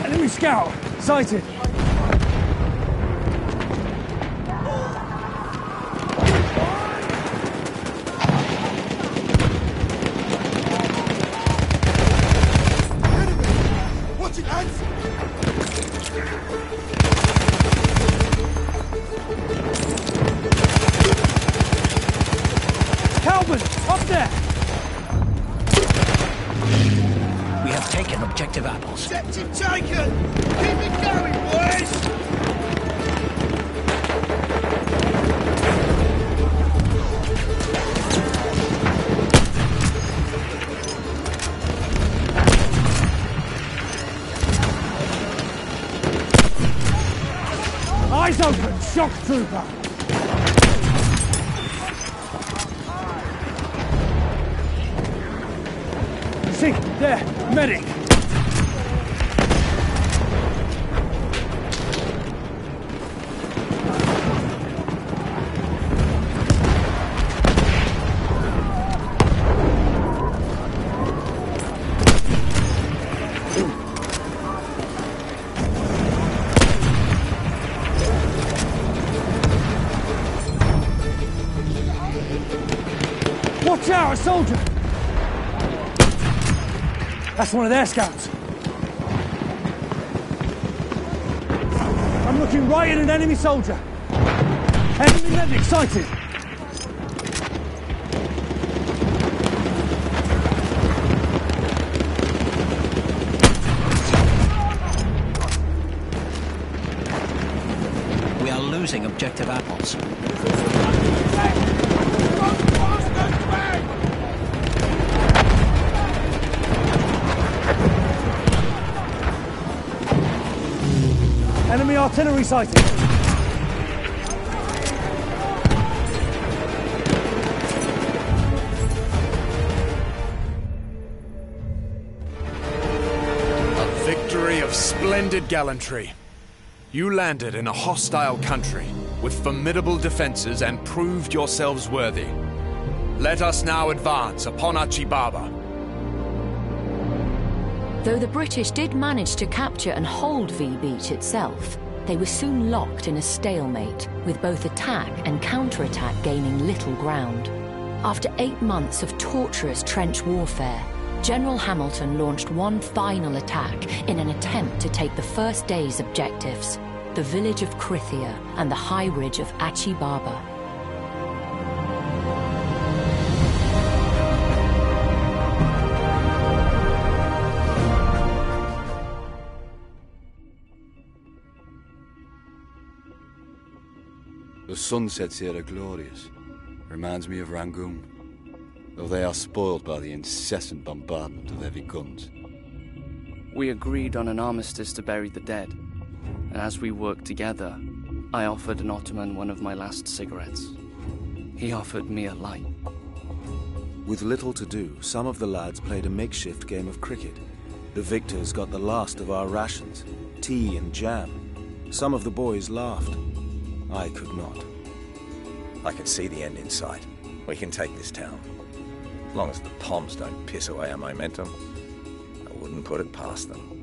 Enemy scout! Sighted! Open! Shock That's one of their scouts. I'm looking right at an enemy soldier. Enemy medic sighted. Artillery sighted. A victory of splendid gallantry. You landed in a hostile country with formidable defenses and proved yourselves worthy. Let us now advance upon Achi Baba. Though the British did manage to capture and hold V Beach itself, they were soon locked in a stalemate, with both attack and counterattack gaining little ground. After eight months of torturous trench warfare, General Hamilton launched one final attack in an attempt to take the first day's objectives the village of Krithia and the high ridge of Achi Baba. Sunsets here are glorious. Reminds me of Rangoon. Though they are spoiled by the incessant bombardment of heavy guns. We agreed on an armistice to bury the dead, and as we worked together, I offered an Ottoman one of my last cigarettes. He offered me a light. With little to do, some of the lads played a makeshift game of cricket. The victors got the last of our rations, tea and jam. Some of the boys laughed. I could not. I can see the end in sight. We can take this town. As long as the Poms don't piss away our momentum, I wouldn't put it past them.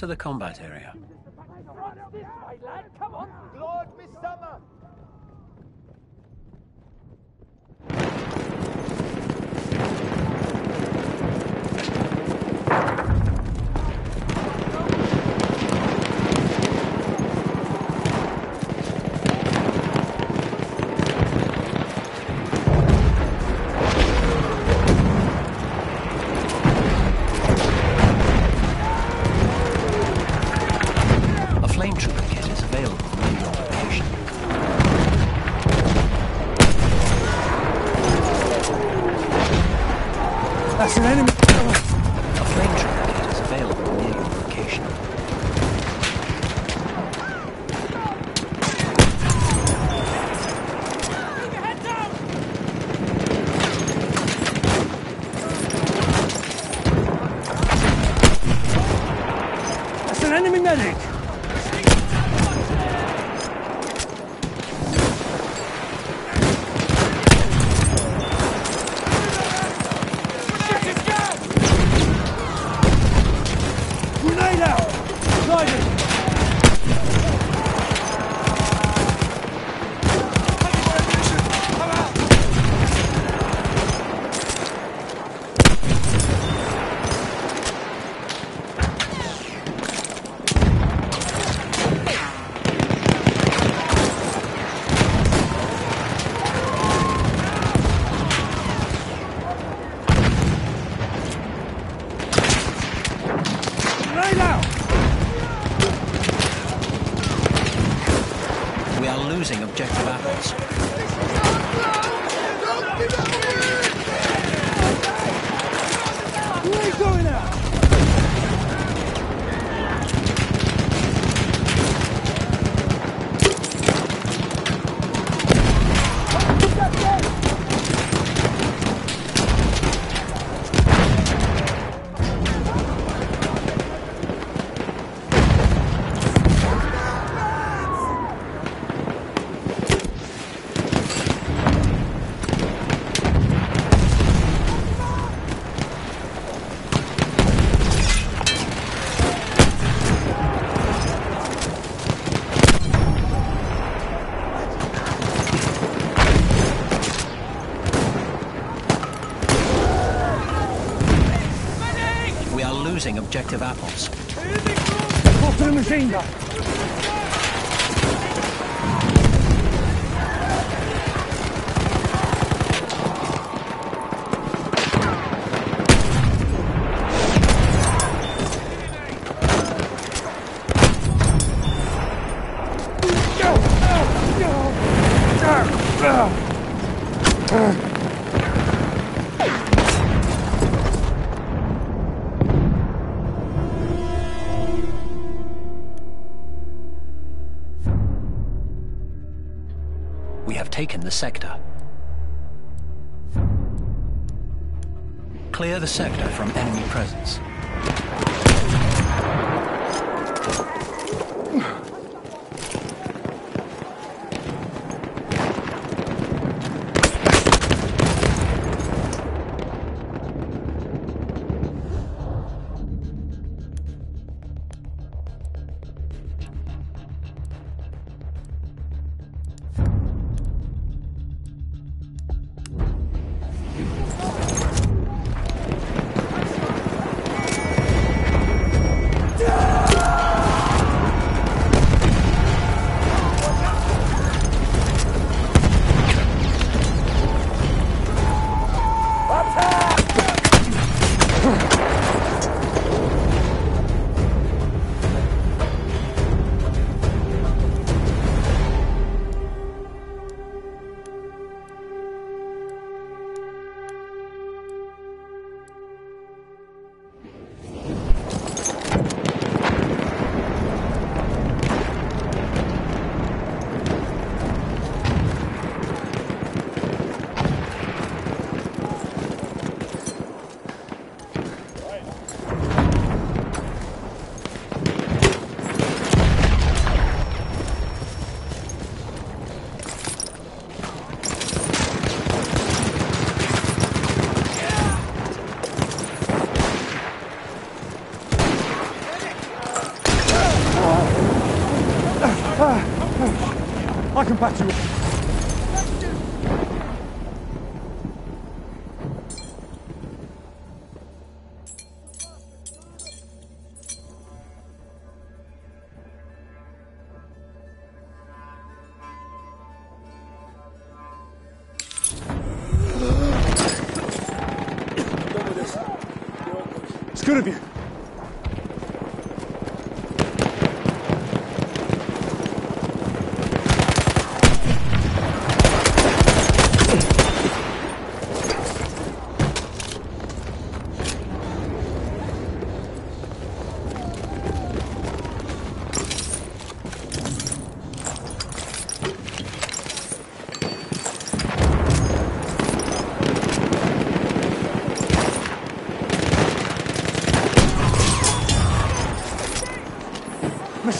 Return to the combat area. Losing apples.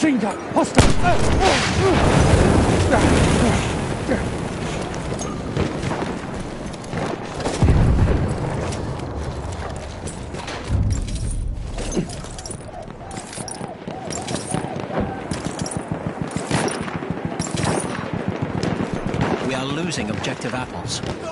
Machine gun! Hostile! We are losing objective apples.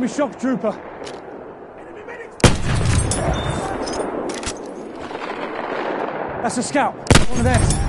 Enemy shock trooper. That's a scout. One of theirs.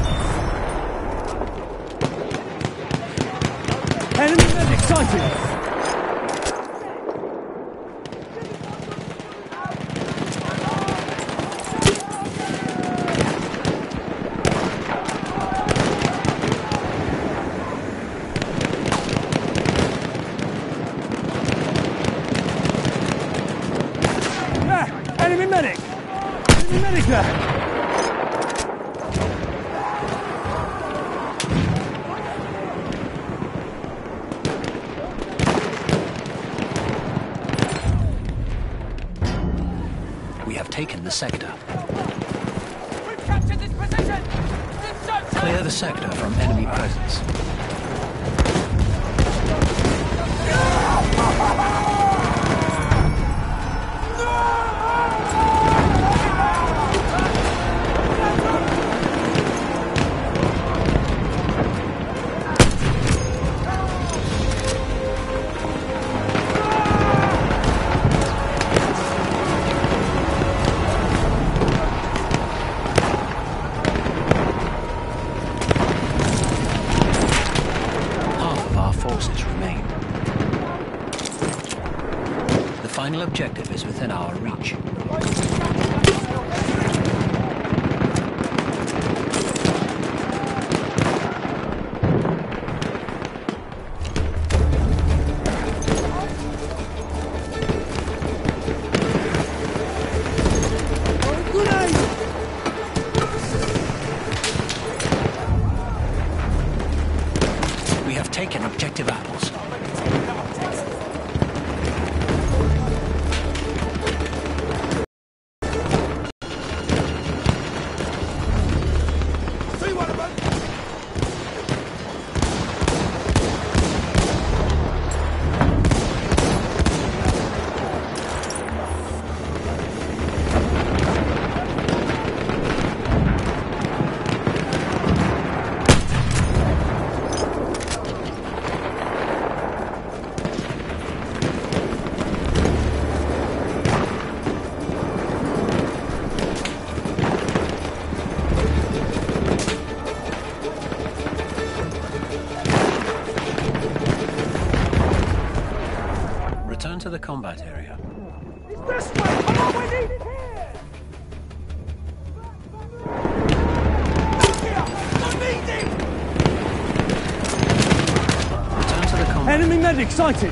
Sighted!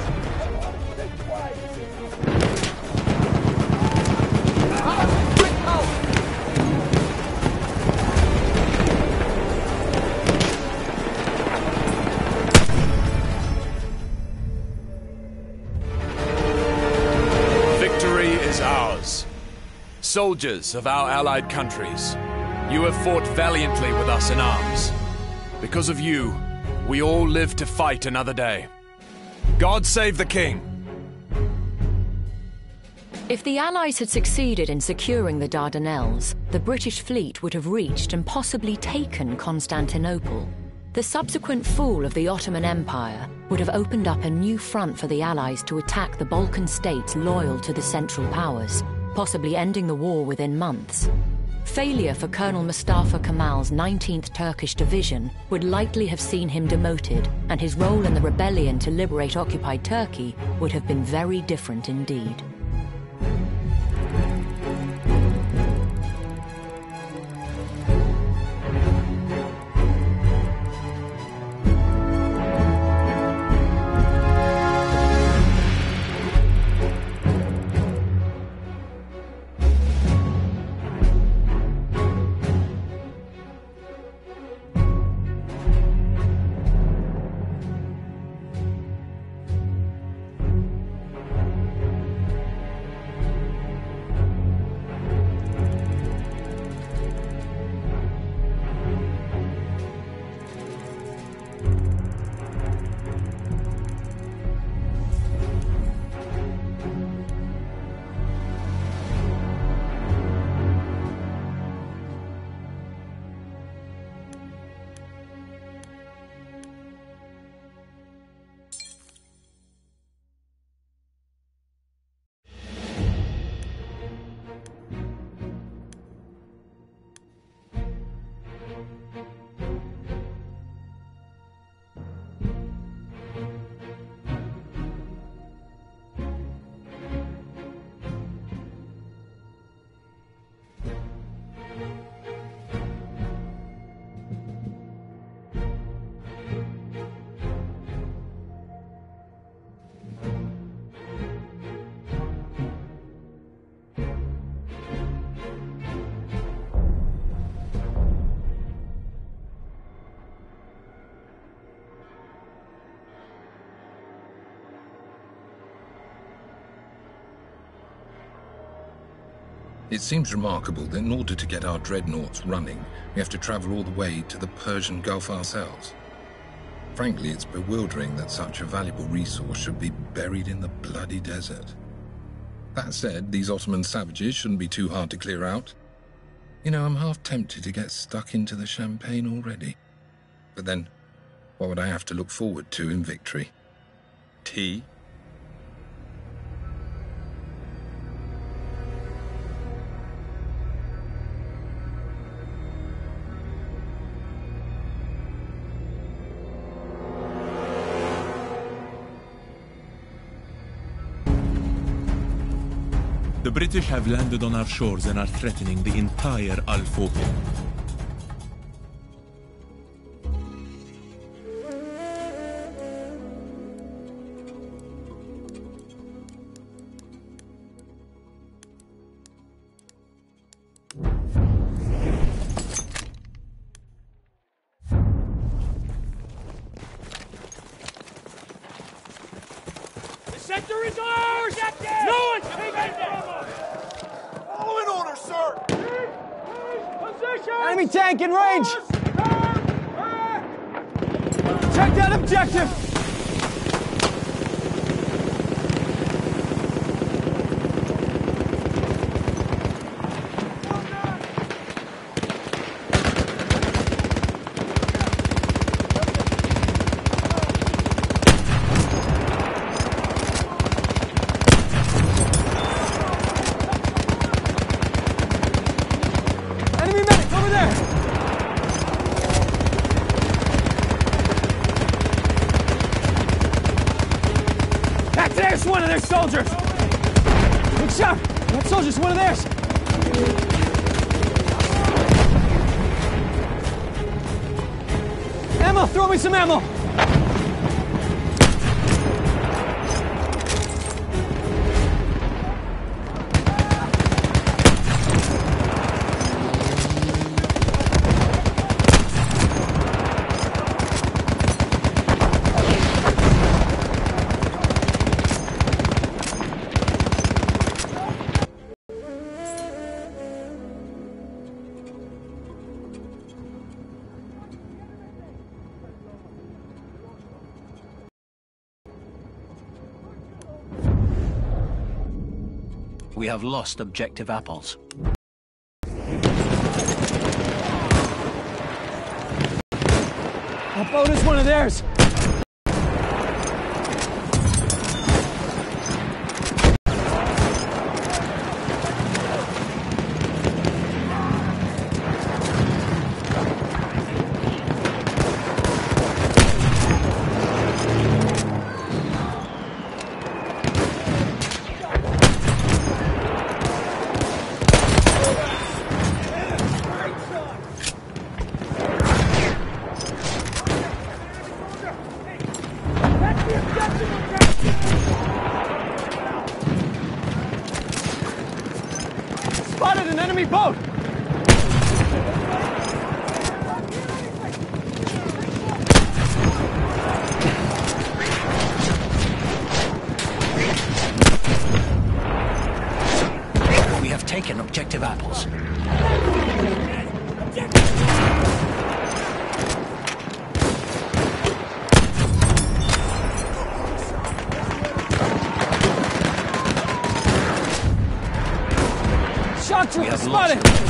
Victory is ours. Soldiers of our allied countries, you have fought valiantly with us in arms. Because of you, we all live to fight another day. God save the King. If the Allies had succeeded in securing the Dardanelles, the British fleet would have reached and possibly taken Constantinople. The subsequent fall of the Ottoman Empire would have opened up a new front for the Allies to attack the Balkan states loyal to the Central Powers, possibly ending the war within months. Failure for Colonel Mustafa Kemal's 19th Turkish Division would likely have seen him demoted, and his role in the rebellion to liberate occupied Turkey would have been very different indeed. It seems remarkable that in order to get our dreadnoughts running, we have to travel all the way to the Persian Gulf ourselves. Frankly, it's bewildering that such a valuable resource should be buried in the bloody desert. That said, these Ottoman savages shouldn't be too hard to clear out. You know, I'm half tempted to get stuck into the champagne already. But then, what would I have to look forward to in victory? Tea? British have landed on our shores and are threatening the entire Al Faw. have lost objective apples. I'll bonus one of theirs! spotted!